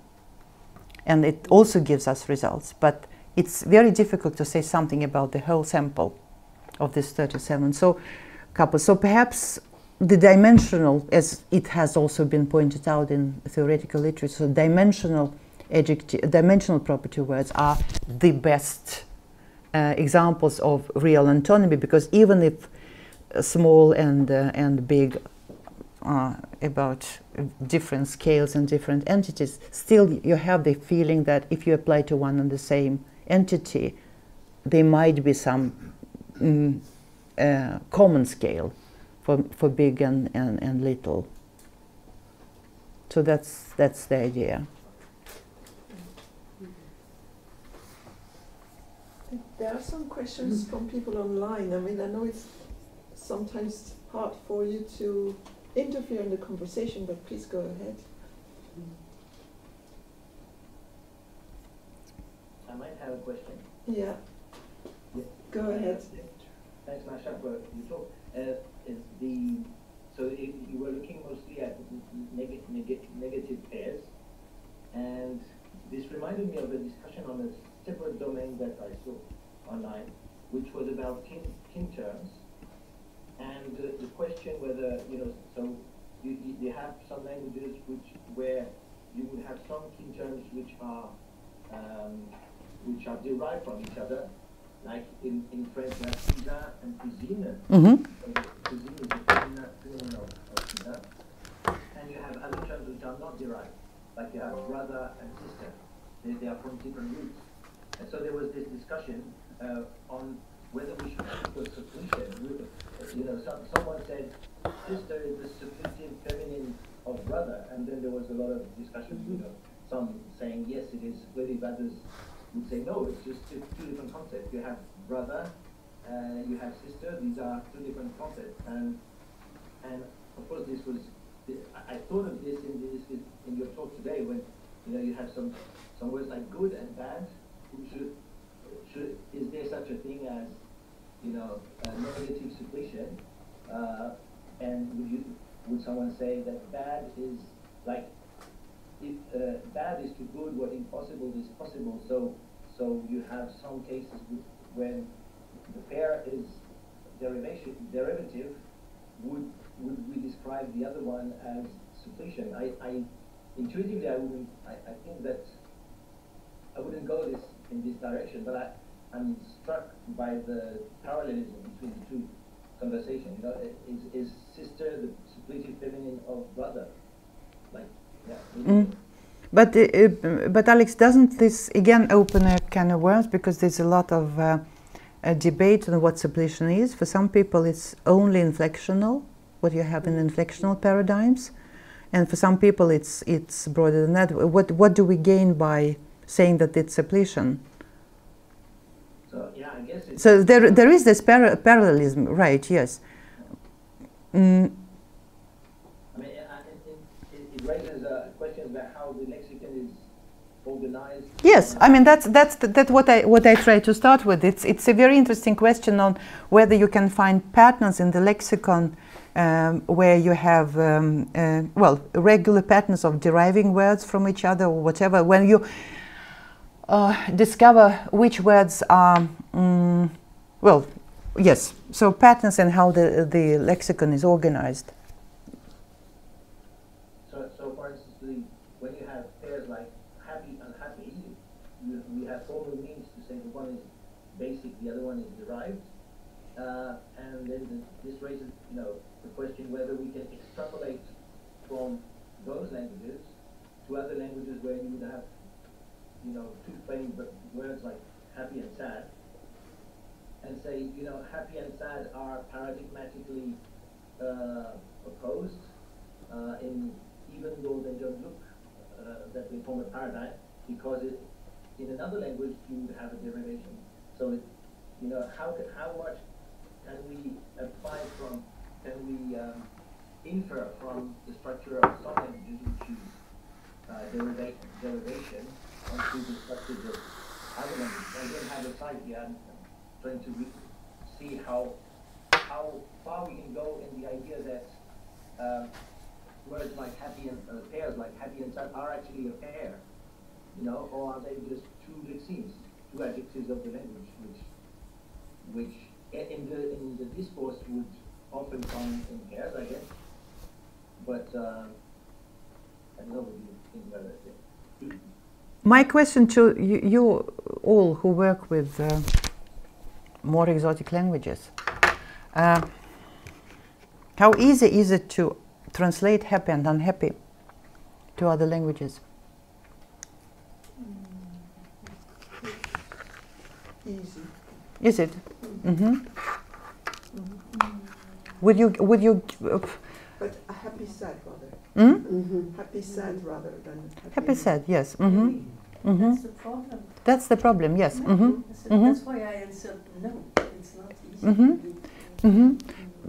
And it also gives us results. But it's very difficult to say something about the whole sample of this 37 so couple so perhaps the dimensional as it has also been pointed out in theoretical literature so dimensional adjective dimensional property words are the best uh, examples of real antonymy because even if small and uh, and big about different scales and different entities still you have the feeling that if you apply to one and the same entity, there might be some mm, uh, common scale for, for big and, and, and little. So that's, that's the idea. There are some questions from people online. I mean, I know it's sometimes hard for you to interfere in the conversation, but please go ahead. Might have a question. Yeah. Go ahead. Thanks, Masha, for your talk. Uh, is the so it, you were looking mostly at neg- neg- negative pairs, and this reminded me of a discussion on a separate domain that I saw online, which was about kin, kin terms, and uh, the question whether you know so you, you, you have some languages which where you would have some kin terms which are um, which are derived from each other, like in, in French, have cousin and cousine. Mm-hmm. Cousine is the feminine of, cousin. And you have other terms which are not derived, like you have brother and sister. They, they are from different roots. And so there was this discussion uh, on whether we should suppletion. We- You know, some, someone said sister is the suppletive feminine of brother, and then there was a lot of discussion, you know, some saying yes, it is suppletive, others say no, it's just two, two different concepts. You have brother, uh, you have sister, these are two different concepts. And, and of course this was, I, thought of this in this, in your talk today when, you know, you have some, some words like good and bad. Should, should, is there such a thing as, you know, negative suppletion? Uh, and would you, would someone say that bad is like, if uh, bad is to good, what impossible is possible. So, so you have some cases when the pair is derivation derivative. Would would we describe the other one as suppletion? I, I intuitively I wouldn't. I, I think that I wouldn't go this in this direction, but I I'm struck by the parallelism between the two conversations. You know, is is sister the suppletive feminine of brother? Like, yeah. Mm. But, uh, uh, but Alex, doesn't this again open a can of worms because there's a lot of uh, a debate on what suppletion is. For some people, it's only inflectional, what you have in inflectional paradigms, and for some people, it's it's broader than that. What what do we gain by saying that it's suppletion? So yeah, I guess it's So there there is this para- parallelism, right? Yes. Mm, I mean, it, it, it raises uh, questions about how the lexicon is organized. Yes, I mean that's that's that's what I what I try to start with. It's it's a very interesting question on whether you can find patterns in the lexicon um, where you have um, uh, well regular patterns of deriving words from each other or whatever. When you uh, discover which words are mm, well, yes. So patterns and how the the lexicon is organized. So, so for instance, the, when you have pairs like happy and happy, you, we have formal means to say the one is basic, the other one is derived. Uh, and then this raises, you know, the question whether we can extrapolate from those languages to other languages where you would have, you know, two plain words like happy and sad, and say, you know, happy and sad are paradigmatically uh, opposed, uh, in even though they don't look uh, that they form a paradigm, because it, in another language you would have a derivation. So, it, you know, how how much can we apply from, can we um, infer from the structure of some languages which uh, deriva- derivation onto the structures of other languages? I don't have a site here. I'm trying to see how how far we can go in the idea that um, words like happy and uh, pairs like happy and sad are actually a pair, you know, or are they just two lexemes, two adjectives of the language, which which in the in the discourse would often come in pairs, I guess. But uh, I don't know what you think about that. My question to you, you all who work with uh, more exotic languages, uh, how easy is it to translate happy and unhappy to other languages? Easy. Is it? Hmm Would you would you uh, But a happy sad rather. hmm? Mm-hmm. Happy sad rather than happy. happy sad? Yes. hmm hmm That's the problem. That's the problem. Yes. hmm That's, Mhm. that's why I answered no. It's not easy. Mhm. to do. hmm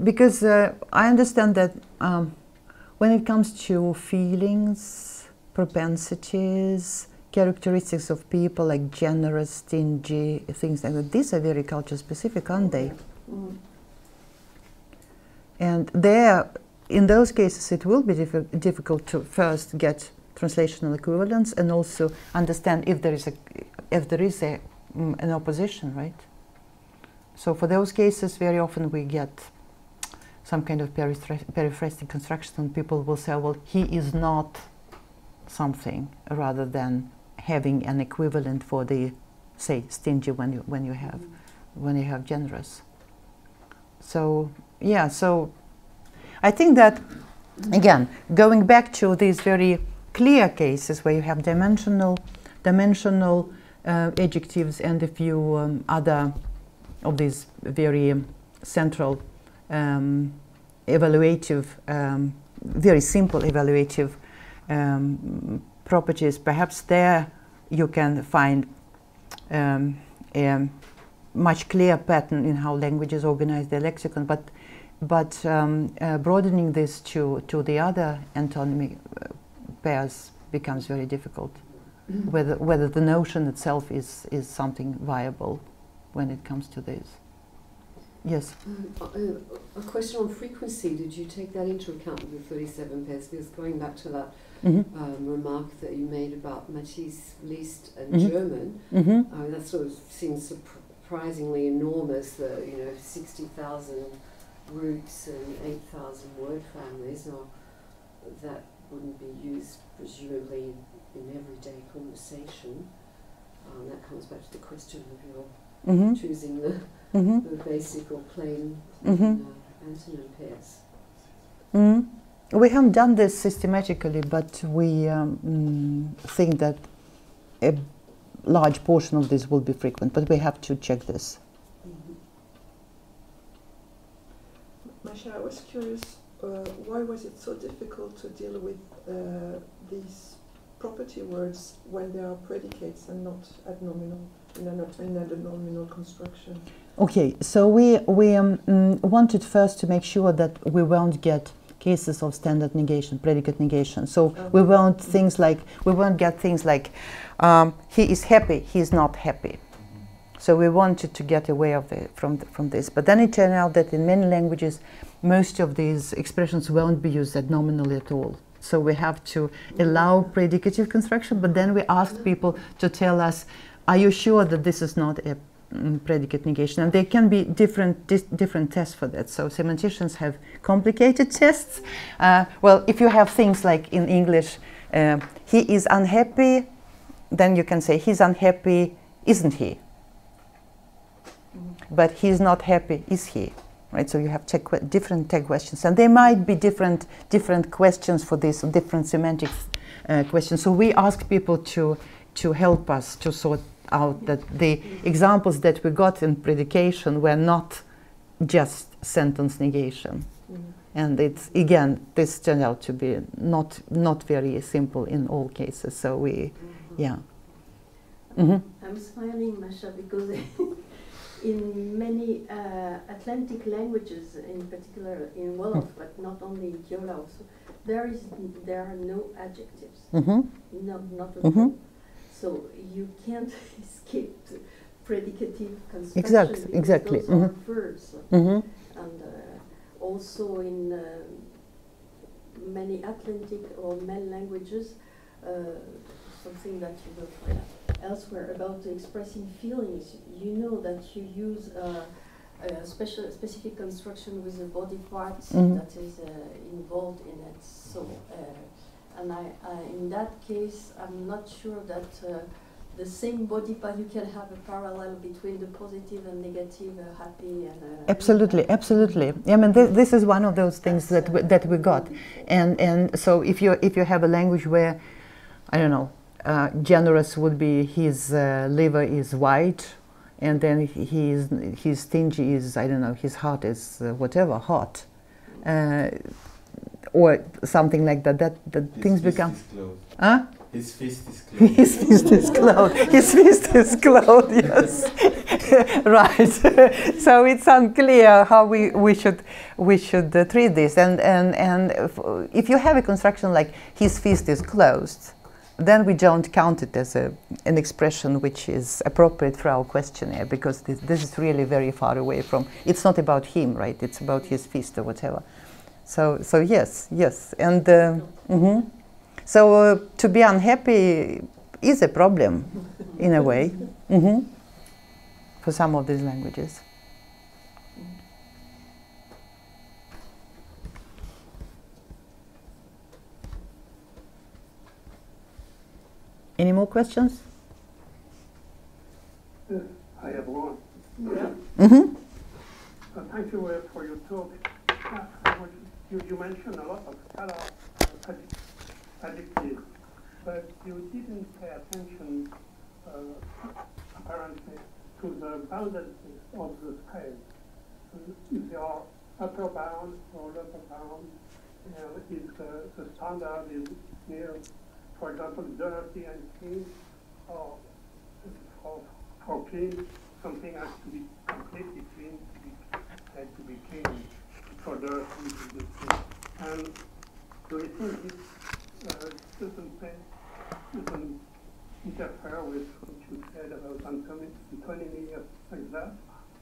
Because uh, I understand that um, when it comes to feelings, propensities, characteristics of people like generous, stingy, things like that, these are very culture specific, aren't they? Mm. And there, in those cases, it will be diffi- difficult to first get translational equivalence and also understand if there is a if there is a mm, an opposition, right? So for those cases, very often we get some kind of periphrastic construction, and people will say, "Well, he is not something," rather than having an equivalent for the, say, stingy when you when you have when you have generous. So yeah, so I think that again, going back to these very clear cases where you have dimensional dimensional uh, adjectives and a few um, other of these very central um, evaluative, um, very simple evaluative um, properties, perhaps there you can find um, a much clearer pattern in how languages organize their lexicon, but but um, uh, broadening this to, to the other antonymic uh, pairs becomes very difficult. Whether, whether the notion itself is, is something viable when it comes to this. Yes. Um, uh, a question on frequency. Did you take that into account with the 37 pairs? Because going back to that hmm um, remark that you made about Mattis, List, and Mhm. German, hmm uh, that sort of seems surprisingly enormous. That you know, 60,000 roots and 8,000 word families. Now, that wouldn't be used presumably in everyday conversation. Um, that comes back to the question of your hmm choosing the, hmm the basic or plain Mhm. uh, antonym pairs. Mm. We haven't done this systematically, but we um, mm, think that a large portion of this will be frequent, but we have to check this. Masha, I was curious, uh, why was it so difficult to deal with uh, these property words when they are predicates and not adnominal in an, in an construction? Okay, so we, we um, mm, wanted first to make sure that we won't get cases of standard negation, predicate negation. So we Um, won't things like we won't get things like um, he is happy, he is not happy. So we wanted to get away of the, from th- from this. But then it turned out that in many languages, most of these expressions won't be used nominally at all. So we have to allow predicative construction. But then we asked people to tell us, "Are you sure that this is not a mm, predicate negation?" And there can be different different tests for that. So semanticians have complicated tests. Uh, well, if you have things like in English, uh, he is unhappy, then you can say he's unhappy, isn't he? but he's not happy is he right so you have different tag questions and there might be different different questions for this different semantic uh, questions so we ask people to to help us to sort out that the examples that we got in predication were not just sentence negation. And it's again this turned out to be not not very simple in all cases so we yeah. Hmm I'm smiling, Masha, because in many uh, Atlantic languages, in particular in Wolof, but not only in Diola also, there is there are no adjectives, hmm no, not at Mhm. all. So you can't escape the predicative construction Exact- exactly, those are mhm. verbs. hmm and uh, also in uh, many Atlantic or Mel languages, uh, something that you will find elsewhere about expressing feelings. You know that you use uh, a special specific construction with a body parts Mhm. that is uh, involved in it. So, uh, and I, I, in that case, I'm not sure that. Uh, the same body part, you can have a parallel between the positive and negative, uh, happy and. Uh, Absolutely, absolutely. I mean, th- this is one of those things that we, that we got, and and so if you if you have a language where, I don't know, uh, generous would be his uh, liver is white, and then he is his stingy is I don't know his heart is uh, whatever hot, uh, or something like that. That that His things become, huh? His fist is closed. His fist is closed. His fist is closed. Yes, right. so it's unclear how we, we should we should uh, treat this. And and and if, if you have a construction like his fist is closed, then we don't count it as a an expression which is appropriate for our questionnaire because this, this is really very far away from. It's not about him, right? It's about his fist or whatever. So, so yes, yes, and uh, mhm. so uh, to be unhappy is a problem in a way mhm, for some of these languages. Any more questions? Yes, I have one. Yeah. hmm Uh, Thank you uh, for your talk. Uh, I was- You, you mentioned a lot of color addic- addictive, but you didn't pay attention, uh, apparently, to the boundaries of the scale. If are upper bound or lower bound, and if the, the standard is near, for example, dirty and clean, or for, for clean, something has to be completely clean to be, to be clean for be. And do you think this uh, doesn't, pay, doesn't interfere with what you said about antony- antonymy like that?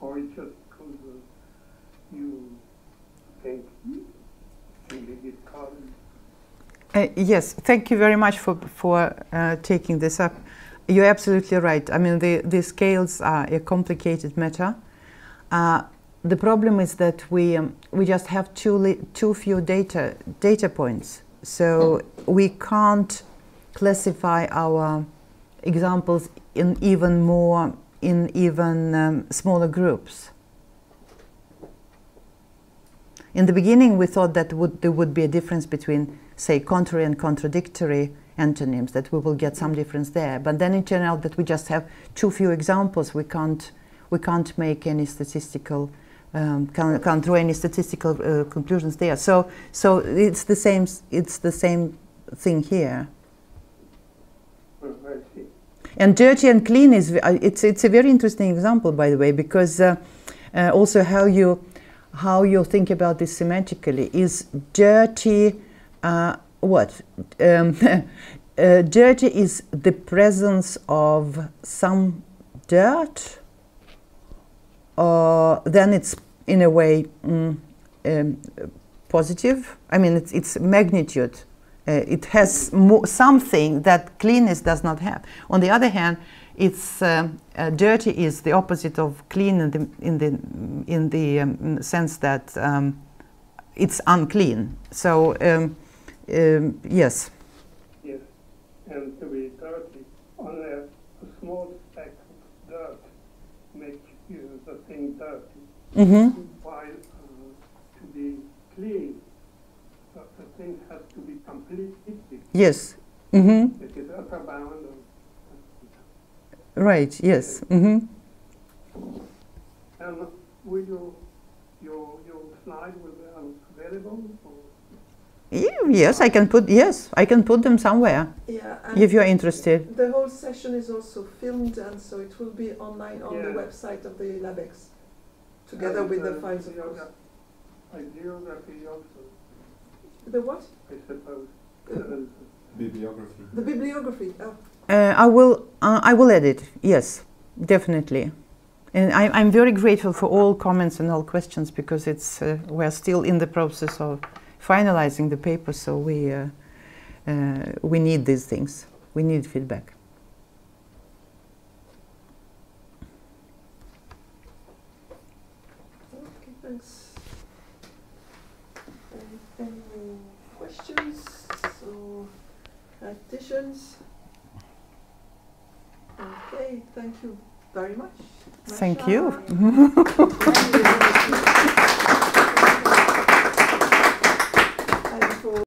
Or it's just because uh, you think you can be? Uh, yes, thank you very much for, for uh, taking this up. You're absolutely right. I mean, the, the scales are a complicated matter. Uh, the problem is that we, um, we just have too, too few data, data points. So we can't classify our examples in even more, in even um, smaller groups. In the beginning, we thought that would, there would be a difference between, say, contrary and contradictory antonyms, that we will get some difference there. But then it turned out that we just have too few examples. We can't, we can't make any statistical, um, can't, can't draw any statistical uh, conclusions there. So, so it's the same. It's the same thing here. And dirty and clean is uh, it's it's a very interesting example, by the way, because uh, uh, also how you how you think about this semantically is dirty. Uh, what um, uh, dirty is the presence of some dirt, then it's in a way mm, um, positive. I mean, it's it's magnitude. Uh, it has something that cleanness does not have. On the other hand, it's um, uh, dirty is the opposite of clean in the in the in the um, sense that um, it's unclean. So um, um, yes, Yes, and to be dirty, only a, a small speck of dirt makes you the thing dirty. hmm While uh, to be clean, the, the thing has to be completely, yes, hmm it is upper bound. right, yes, hmm And will you, your, your slide will be available? Or? yes. I can put yes, I can put them somewhere Yeah. if you're interested. The whole session is also filmed, and so it will be online on the website of the LabEx, together And, with the uh, files, of course. geogra- geography also, The what? I suppose. Uh, Bibliography. The bibliography. Oh, Uh, I will. Uh, I will edit. Yes, definitely. And I, I'm very grateful for all comments and all questions because it's uh, we're still in the process of finalizing the paper, so we uh, uh, we need these things. We need feedback. okay, thanks. Any, any questions or Okay, thank you very much. Thank you. Thank you.